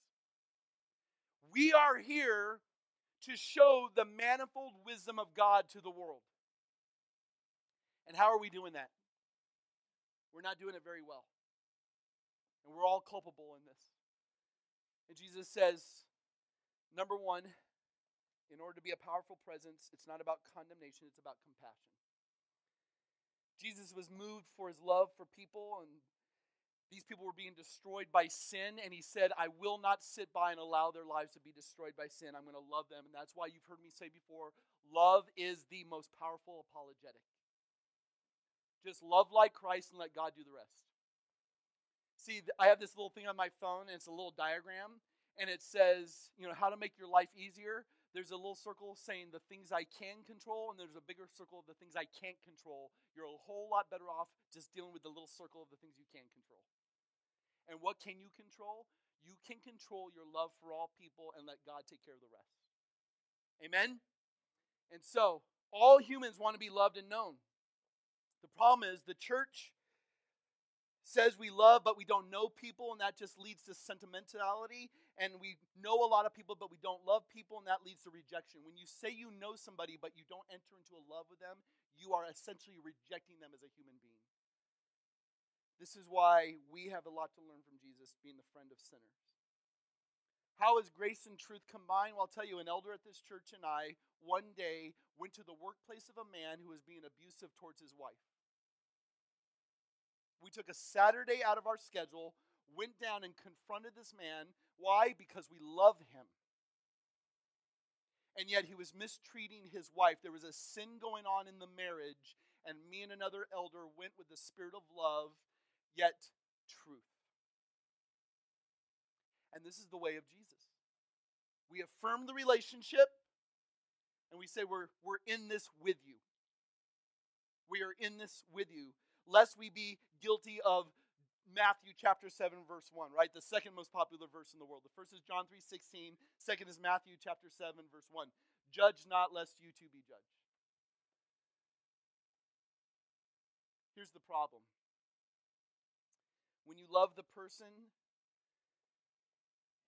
S1: We are here to show the manifold wisdom of God to the world. And how are we doing that? We're not doing it very well. And we're all culpable in this. And Jesus says, number one, in order to be a powerful presence, it's not about condemnation, it's about compassion. Jesus was moved for his love for people, and these people were being destroyed by sin, and he said, I will not sit by and allow their lives to be destroyed by sin. I'm going to love them. And that's why you've heard me say before love is the most powerful apologetic. Just love like Christ and let God do the rest. See, I have this little thing on my phone, and it's a little diagram, and it says, you know, how to make your life easier there's a little circle saying the things I can control, and there's a bigger circle of the things I can't control. You're a whole lot better off just dealing with the little circle of the things you can control. And what can you control? You can control your love for all people and let God take care of the rest. Amen? And so, all humans want to be loved and known. The problem is the church says we love, but we don't know people, and that just leads to sentimentality. And we know a lot of people, but we don't love people, and that leads to rejection. When you say you know somebody, but you don't enter into a love with them, you are essentially rejecting them as a human being. This is why we have a lot to learn from Jesus, being the friend of sinners. How is grace and truth combined? Well, I'll tell you, an elder at this church and I one day went to the workplace of a man who was being abusive towards his wife. We took a Saturday out of our schedule, went down and confronted this man. Why? Because we love him. And yet he was mistreating his wife. There was a sin going on in the marriage, and me and another elder went with the spirit of love, yet truth. And this is the way of Jesus. We affirm the relationship, and we say, We're, we're in this with you. We are in this with you lest we be guilty of Matthew chapter 7 verse 1, right? The second most popular verse in the world. The first is John 3:16, second is Matthew chapter 7 verse 1. Judge not lest you too be judged. Here's the problem. When you love the person,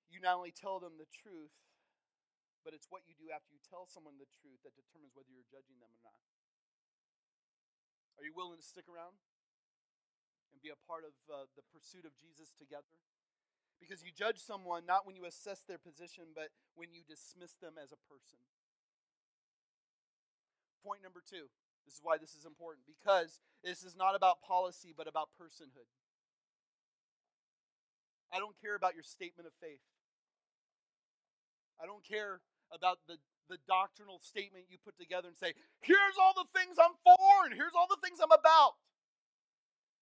S1: you not only tell them the truth, but it's what you do after you tell someone the truth that determines whether you're judging them or not. Are you willing to stick around and be a part of uh, the pursuit of Jesus together? Because you judge someone not when you assess their position, but when you dismiss them as a person. Point number two this is why this is important because this is not about policy, but about personhood. I don't care about your statement of faith. I don't care about the, the doctrinal statement you put together and say, here's all the things I'm for and here's all the things I'm about.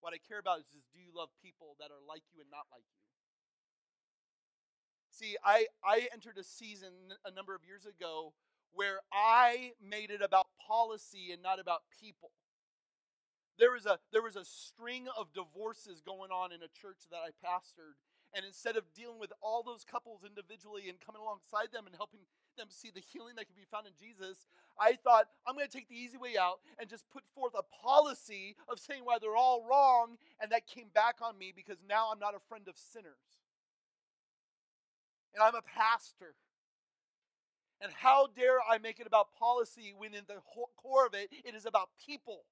S1: What I care about is just do you love people that are like you and not like you? See, I, I entered a season a number of years ago where I made it about policy and not about people. There was a there was a string of divorces going on in a church that I pastored, and instead of dealing with all those couples individually and coming alongside them and helping them see the healing that can be found in Jesus, I thought I'm going to take the easy way out and just put forth a policy of saying why they're all wrong, and that came back on me because now I'm not a friend of sinners. And I'm a pastor. And how dare I make it about policy when in the core of it, it is about people.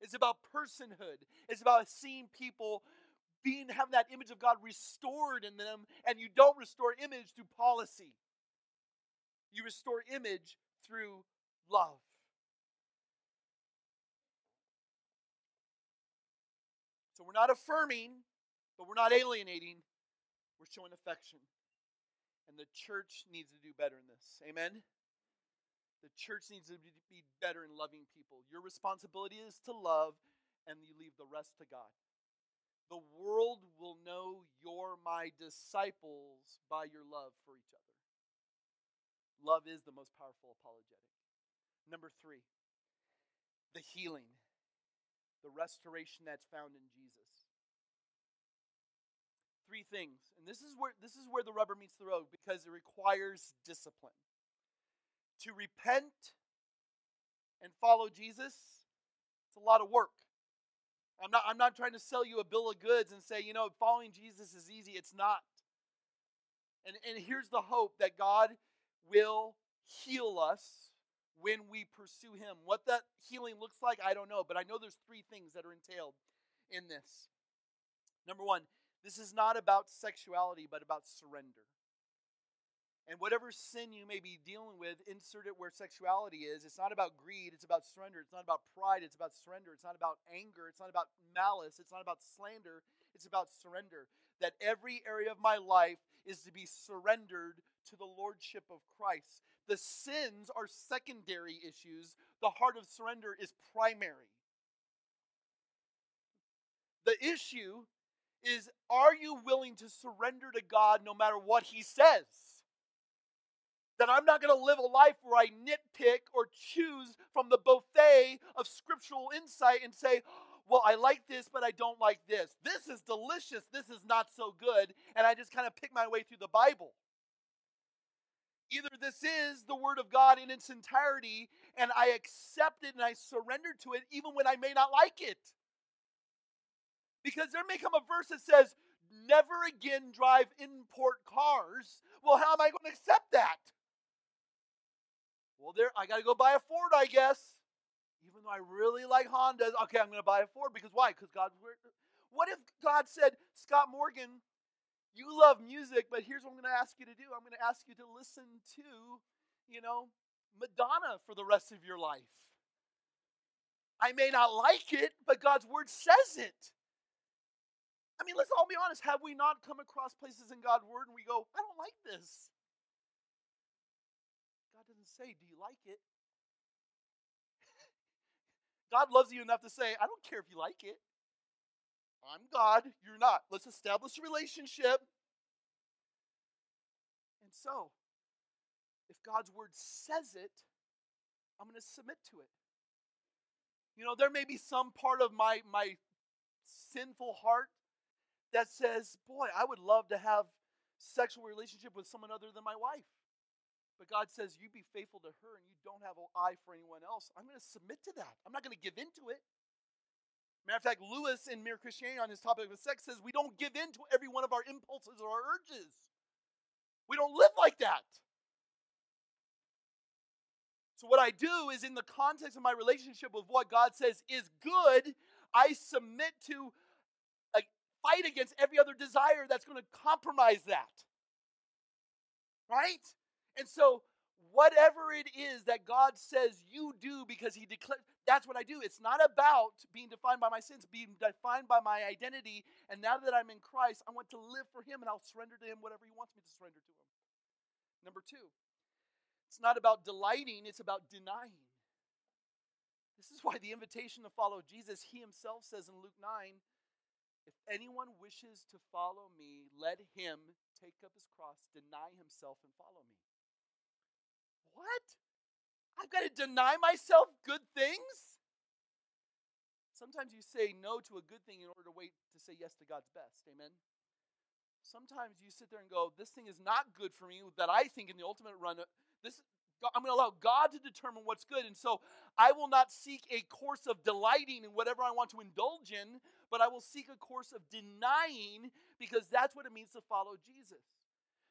S1: It's about personhood. It's about seeing people being have that image of God restored in them, and you don't restore image through policy. You restore image through love. So we're not affirming, but we're not alienating. We're showing affection. And the church needs to do better in this. Amen? The church needs to be better in loving people. Your responsibility is to love, and you leave the rest to God. The world will know you're my disciples by your love for each other. Love is the most powerful apologetic. Number three, the healing, the restoration that's found in Jesus three things. And this is where this is where the rubber meets the road because it requires discipline. To repent and follow Jesus, it's a lot of work. I'm not I'm not trying to sell you a bill of goods and say, you know, following Jesus is easy. It's not. And and here's the hope that God will heal us when we pursue him. What that healing looks like, I don't know, but I know there's three things that are entailed in this. Number 1, this is not about sexuality, but about surrender. And whatever sin you may be dealing with, insert it where sexuality is. It's not about greed, it's about surrender. It's not about pride, it's about surrender. It's not about anger, it's not about malice, it's not about slander, it's about surrender. That every area of my life is to be surrendered to the lordship of Christ. The sins are secondary issues, the heart of surrender is primary. The issue is are you willing to surrender to God no matter what He says? That I'm not going to live a life where I nitpick or choose from the buffet of scriptural insight and say, well, I like this, but I don't like this. This is delicious. This is not so good. And I just kind of pick my way through the Bible. Either this is the Word of God in its entirety, and I accept it and I surrender to it, even when I may not like it. Because there may come a verse that says, never again drive import cars. Well, how am I going to accept that? Well, there I got to go buy a Ford, I guess. Even though I really like Hondas, okay, I'm going to buy a Ford because why? Because God's word. What if God said, Scott Morgan, you love music, but here's what I'm going to ask you to do. I'm going to ask you to listen to, you know, Madonna for the rest of your life. I may not like it, but God's word says it. I mean, let's all be honest. Have we not come across places in God's Word and we go, I don't like this? Say, Do you like it? God loves you enough to say, I don't care if you like it. I'm God, you're not. Let's establish a relationship. And so, if God's word says it, I'm going to submit to it. You know, there may be some part of my my sinful heart that says, Boy, I would love to have sexual relationship with someone other than my wife. But God says, You be faithful to her and you don't have an eye for anyone else. I'm going to submit to that. I'm not going to give in to it. Matter of fact, Lewis in Mere Christianity on his topic of sex says we don't give in to every one of our impulses or our urges. We don't live like that. So, what I do is, in the context of my relationship with what God says is good, I submit to a fight against every other desire that's going to compromise that. Right? And so, whatever it is that God says you do because He declares, that's what I do. It's not about being defined by my sins, being defined by my identity. And now that I'm in Christ, I want to live for Him and I'll surrender to Him whatever He wants me to surrender to Him. Number two, it's not about delighting, it's about denying. This is why the invitation to follow Jesus, he himself says in Luke 9, if anyone wishes to follow me, let him take up his cross, deny himself, and follow me. What? I've got to deny myself good things? Sometimes you say no to a good thing in order to wait to say yes to God's best. Amen? Sometimes you sit there and go, This thing is not good for me, that I think in the ultimate run, this I'm going to allow God to determine what's good. And so I will not seek a course of delighting in whatever I want to indulge in, but I will seek a course of denying because that's what it means to follow Jesus.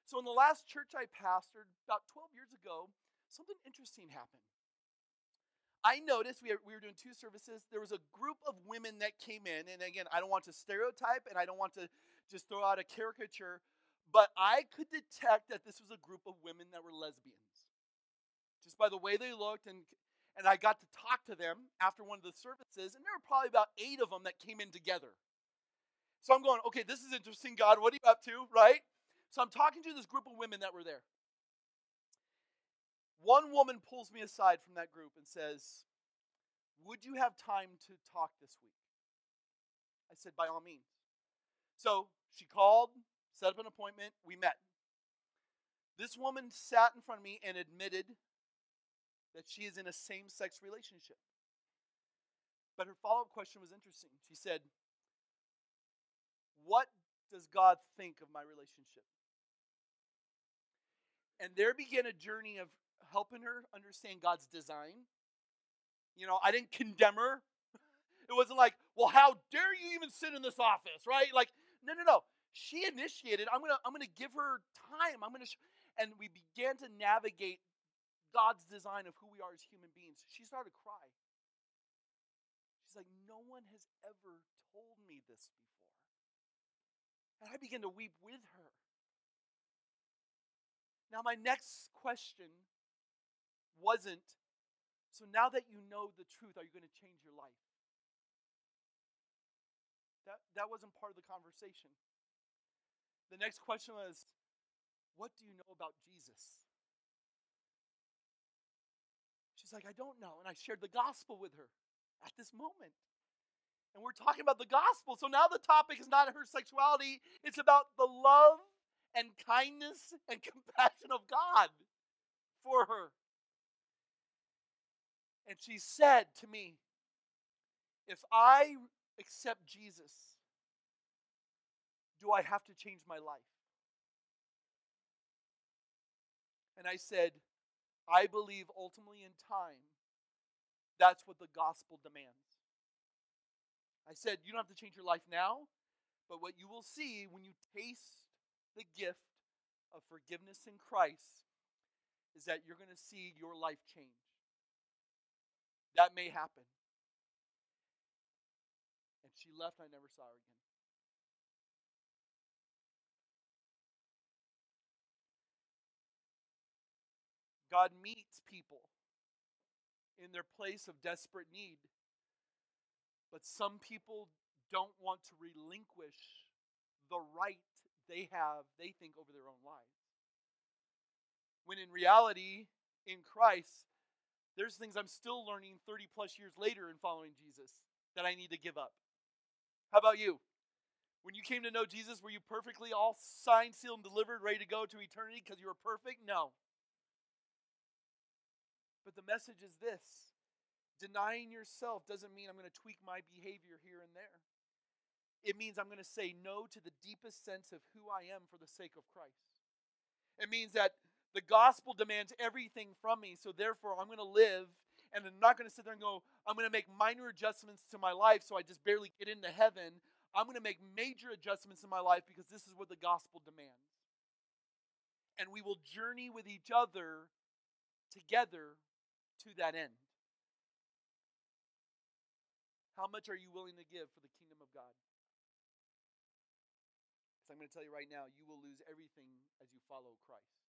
S1: So in the last church I pastored about 12 years ago, something interesting happened. I noticed we were, we were doing two services. There was a group of women that came in, and again, I don't want to stereotype and I don't want to just throw out a caricature, but I could detect that this was a group of women that were lesbians just by the way they looked and and I got to talk to them after one of the services, and there were probably about eight of them that came in together. So I'm going, okay, this is interesting, God. What are you up to, right? So I'm talking to this group of women that were there. One woman pulls me aside from that group and says, Would you have time to talk this week? I said, By all means. So she called, set up an appointment, we met. This woman sat in front of me and admitted that she is in a same sex relationship. But her follow up question was interesting. She said, What does God think of my relationship? And there began a journey of helping her understand God's design. You know, I didn't condemn her. It wasn't like, well, how dare you even sit in this office, right? Like, no, no, no. She initiated. I'm gonna, I'm gonna give her time. I'm gonna, sh-. and we began to navigate God's design of who we are as human beings. She started to cry. She's like, No one has ever told me this before. And I began to weep with her. Now, my next question wasn't so now that you know the truth, are you going to change your life? That, that wasn't part of the conversation. The next question was, What do you know about Jesus? She's like, I don't know. And I shared the gospel with her at this moment. And we're talking about the gospel. So now the topic is not her sexuality, it's about the love and kindness and compassion of God for her. And she said to me, If I accept Jesus, do I have to change my life? And I said, I believe ultimately in time, that's what the gospel demands. I said, you don't have to change your life now, but what you will see when you taste the gift of forgiveness in Christ is that you're going to see your life change. That may happen. And she left, I never saw her again. God meets people in their place of desperate need. But some people don't want to relinquish the right they have, they think, over their own lives. When in reality, in Christ, there's things I'm still learning 30 plus years later in following Jesus that I need to give up. How about you? When you came to know Jesus, were you perfectly all signed, sealed, and delivered, ready to go to eternity because you were perfect? No. But the message is this denying yourself doesn't mean I'm going to tweak my behavior here and there. it means I'm going to say no to the deepest sense of who I am for the sake of Christ. It means that the gospel demands everything from me, so therefore I'm going to live and I'm not going to sit there and go, I'm going to make minor adjustments to my life so I just barely get into heaven. I'm going to make major adjustments in my life because this is what the gospel demands. And we will journey with each other together to that end. How much are you willing to give for the kingdom of God? Because I'm going to tell you right now, you will lose everything as you follow Christ.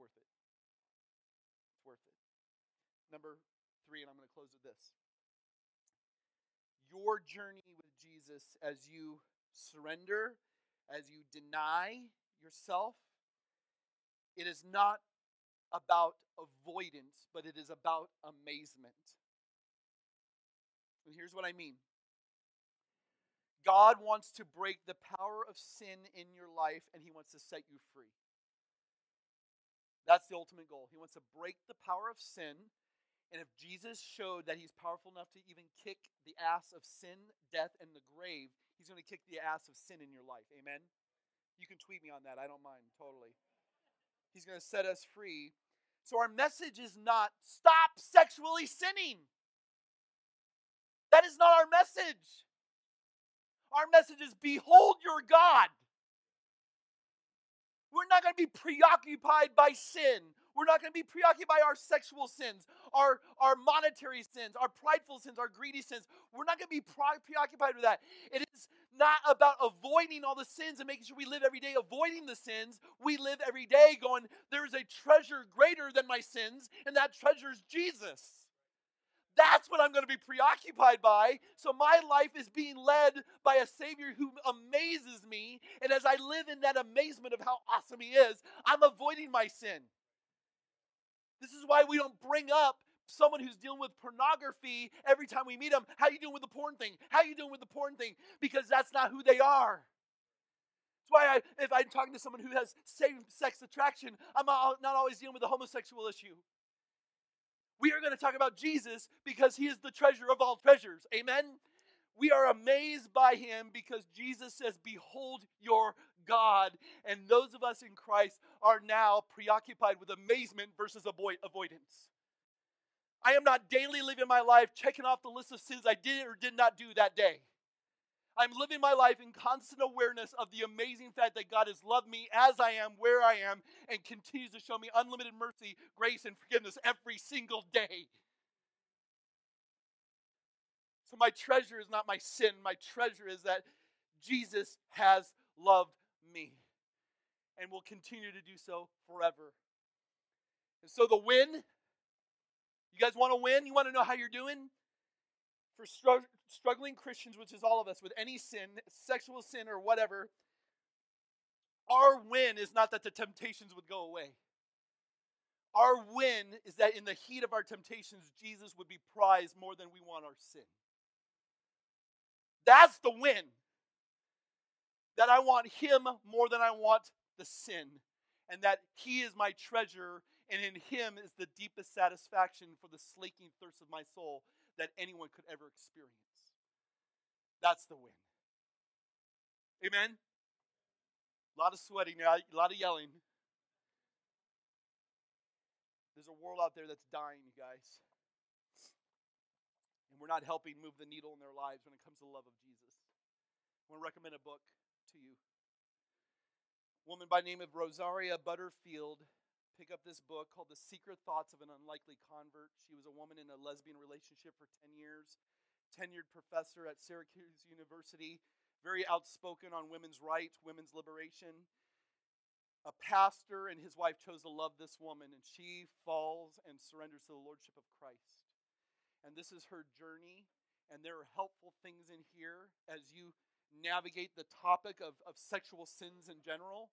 S1: Worth it. It's worth it. Number three, and I'm going to close with this. Your journey with Jesus as you surrender, as you deny yourself, it is not about avoidance, but it is about amazement. And here's what I mean God wants to break the power of sin in your life, and He wants to set you free. That's the ultimate goal. He wants to break the power of sin. And if Jesus showed that he's powerful enough to even kick the ass of sin, death, and the grave, he's going to kick the ass of sin in your life. Amen? You can tweet me on that. I don't mind, totally. He's going to set us free. So our message is not stop sexually sinning. That is not our message. Our message is behold your God. We're not going to be preoccupied by sin. We're not going to be preoccupied by our sexual sins, our, our monetary sins, our prideful sins, our greedy sins. We're not going to be preoccupied with that. It is not about avoiding all the sins and making sure we live every day avoiding the sins. We live every day going, there is a treasure greater than my sins, and that treasure is Jesus. That's what I'm going to be preoccupied by. So my life is being led by a Savior who amazes me. And as I live in that amazement of how awesome He is, I'm avoiding my sin. This is why we don't bring up someone who's dealing with pornography every time we meet them. How you doing with the porn thing? How you doing with the porn thing? Because that's not who they are. That's why I, if I'm talking to someone who has same sex attraction, I'm not always dealing with the homosexual issue. We are going to talk about Jesus because he is the treasure of all treasures. Amen? We are amazed by him because Jesus says, Behold your God. And those of us in Christ are now preoccupied with amazement versus avoid- avoidance. I am not daily living my life checking off the list of sins I did or did not do that day. I'm living my life in constant awareness of the amazing fact that God has loved me as I am, where I am, and continues to show me unlimited mercy, grace, and forgiveness every single day. So, my treasure is not my sin. My treasure is that Jesus has loved me and will continue to do so forever. And so, the win you guys want to win? You want to know how you're doing? For struggling Christians, which is all of us, with any sin, sexual sin or whatever, our win is not that the temptations would go away. Our win is that in the heat of our temptations, Jesus would be prized more than we want our sin. That's the win. That I want Him more than I want the sin. And that He is my treasure, and in Him is the deepest satisfaction for the slaking thirst of my soul that anyone could ever experience. That's the win. Amen? A lot of sweating, a lot of yelling. There's a world out there that's dying, you guys. And we're not helping move the needle in their lives when it comes to the love of Jesus. I want to recommend a book to you. A woman by the name of Rosaria Butterfield pick up this book called The Secret Thoughts of an Unlikely Convert. She was a woman in a lesbian relationship for 10 years tenured professor at Syracuse University, very outspoken on women's rights, women's liberation. A pastor and his wife chose to love this woman, and she falls and surrenders to the Lordship of Christ. And this is her journey, and there are helpful things in here as you navigate the topic of, of sexual sins in general.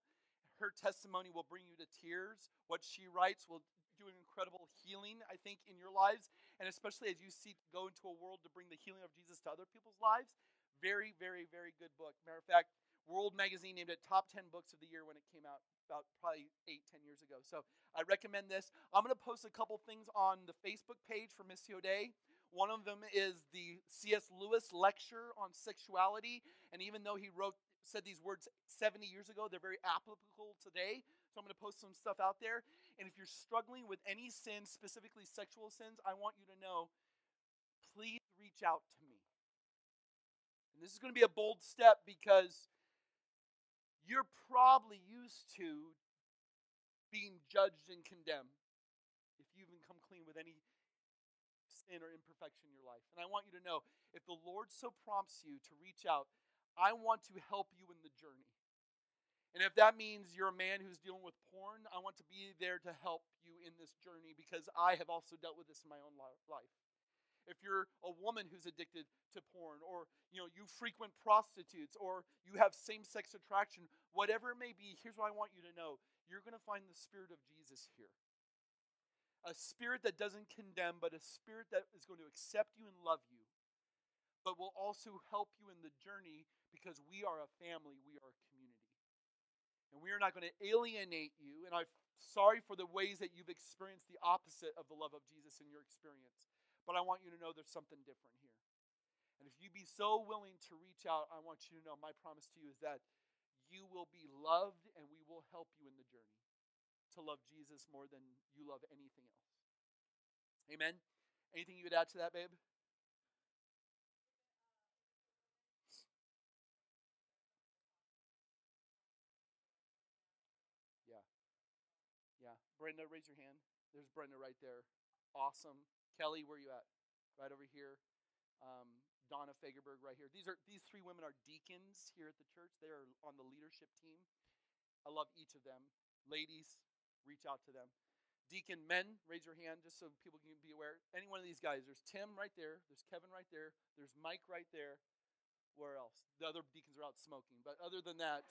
S1: Her testimony will bring you to tears. What she writes will do an incredible healing, I think, in your lives and especially as you seek to go into a world to bring the healing of Jesus to other people's lives. Very, very, very good book. Matter of fact, World Magazine named it top 10 books of the year when it came out about probably eight, ten years ago. So I recommend this. I'm going to post a couple things on the Facebook page for Missio Dei. One of them is the C.S. Lewis lecture on sexuality. And even though he wrote said these words 70 years ago, they're very applicable today. So I'm going to post some stuff out there. And if you're struggling with any sin, specifically sexual sins, I want you to know please reach out to me. And this is going to be a bold step because you're probably used to being judged and condemned if you even come clean with any sin or imperfection in your life. And I want you to know if the Lord so prompts you to reach out, I want to help you in the journey. And if that means you're a man who's dealing with porn, I want to be there to help you in this journey because I have also dealt with this in my own life. If you're a woman who's addicted to porn or you know you frequent prostitutes or you have same-sex attraction, whatever it may be, here's what I want you to know. You're going to find the spirit of Jesus here. A spirit that doesn't condemn, but a spirit that is going to accept you and love you, but will also help you in the journey because we are a family, we are a community. And we are not going to alienate you. And I'm sorry for the ways that you've experienced the opposite of the love of Jesus in your experience. But I want you to know there's something different here. And if you be so willing to reach out, I want you to know my promise to you is that you will be loved and we will help you in the journey to love Jesus more than you love anything else. Amen. Anything you would add to that, babe? Yeah. Yeah. Brenda, raise your hand. There's Brenda right there. Awesome. Kelly, where are you at? Right over here. Um, Donna Fagerberg right here. These are these three women are deacons here at the church. They are on the leadership team. I love each of them. Ladies, reach out to them. Deacon men, raise your hand just so people can be aware. Any one of these guys. There's Tim right there. There's Kevin right there. There's Mike right there. Where else? The other deacons are out smoking. But other than that,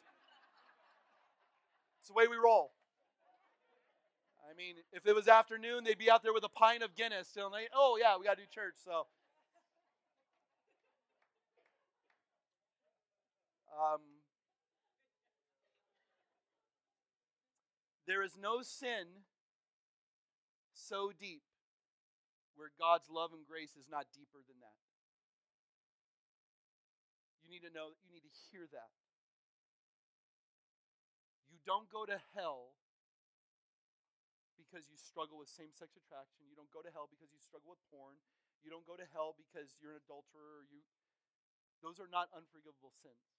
S1: it's the way we roll. I mean, if it was afternoon, they'd be out there with a pint of Guinness. And they, oh yeah, we got to do church. So, um, There is no sin so deep where God's love and grace is not deeper than that. You need to know, you need to hear that. You don't go to hell because you struggle with same sex attraction. You don't go to hell because you struggle with porn. You don't go to hell because you're an adulterer. you, those are not unforgivable sins.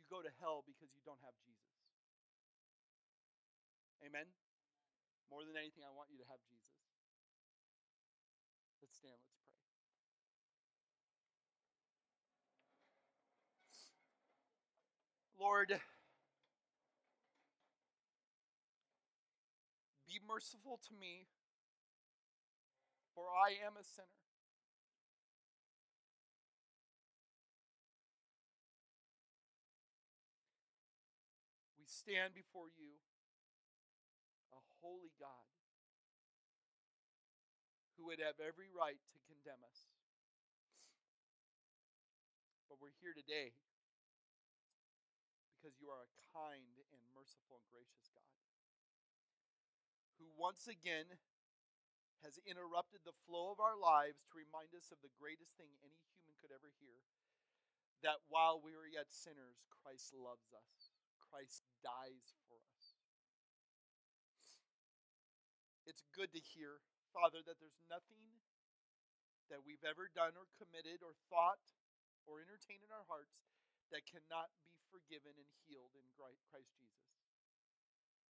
S1: You go to hell because you don't have Jesus. Amen? More than anything, I want you to have Jesus. Let's stand, let's pray. Lord, merciful to me, for I am a sinner. We stand before you a holy God who would have every right to condemn us. But we're here today because you are a kind and merciful and gracious once again has interrupted the flow of our lives to remind us of the greatest thing any human could ever hear that while we were yet sinners, Christ loves us, Christ dies for us. It's good to hear, Father, that there's nothing that we've ever done or committed or thought or entertained in our hearts that cannot be forgiven and healed in Christ Jesus.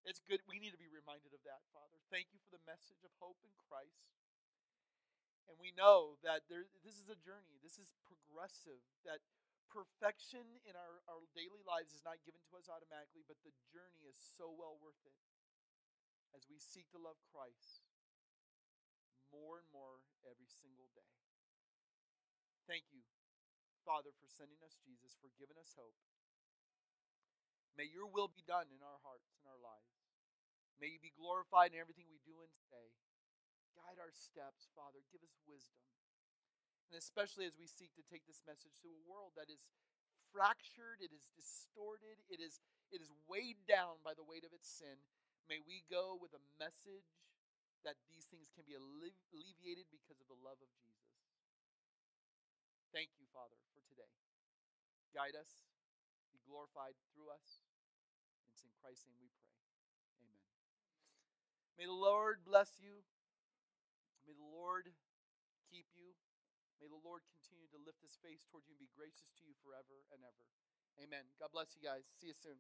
S1: It's good. We need to be reminded of that, Father. Thank you for the message of hope in Christ. And we know that there, this is a journey, this is progressive, that perfection in our, our daily lives is not given to us automatically, but the journey is so well worth it as we seek to love Christ more and more every single day. Thank you, Father, for sending us Jesus, for giving us hope. May your will be done in our hearts and our lives. May you be glorified in everything we do and say. Guide our steps, Father. Give us wisdom. And especially as we seek to take this message to a world that is fractured, it is distorted, it is, it is weighed down by the weight of its sin. May we go with a message that these things can be alleviated because of the love of Jesus. Thank you, Father, for today. Guide us, glorified through us. It's in Christ's name we pray. Amen. May the Lord bless you. May the Lord keep you. May the Lord continue to lift his face toward you and be gracious to you forever and ever. Amen. God bless you guys. See you soon.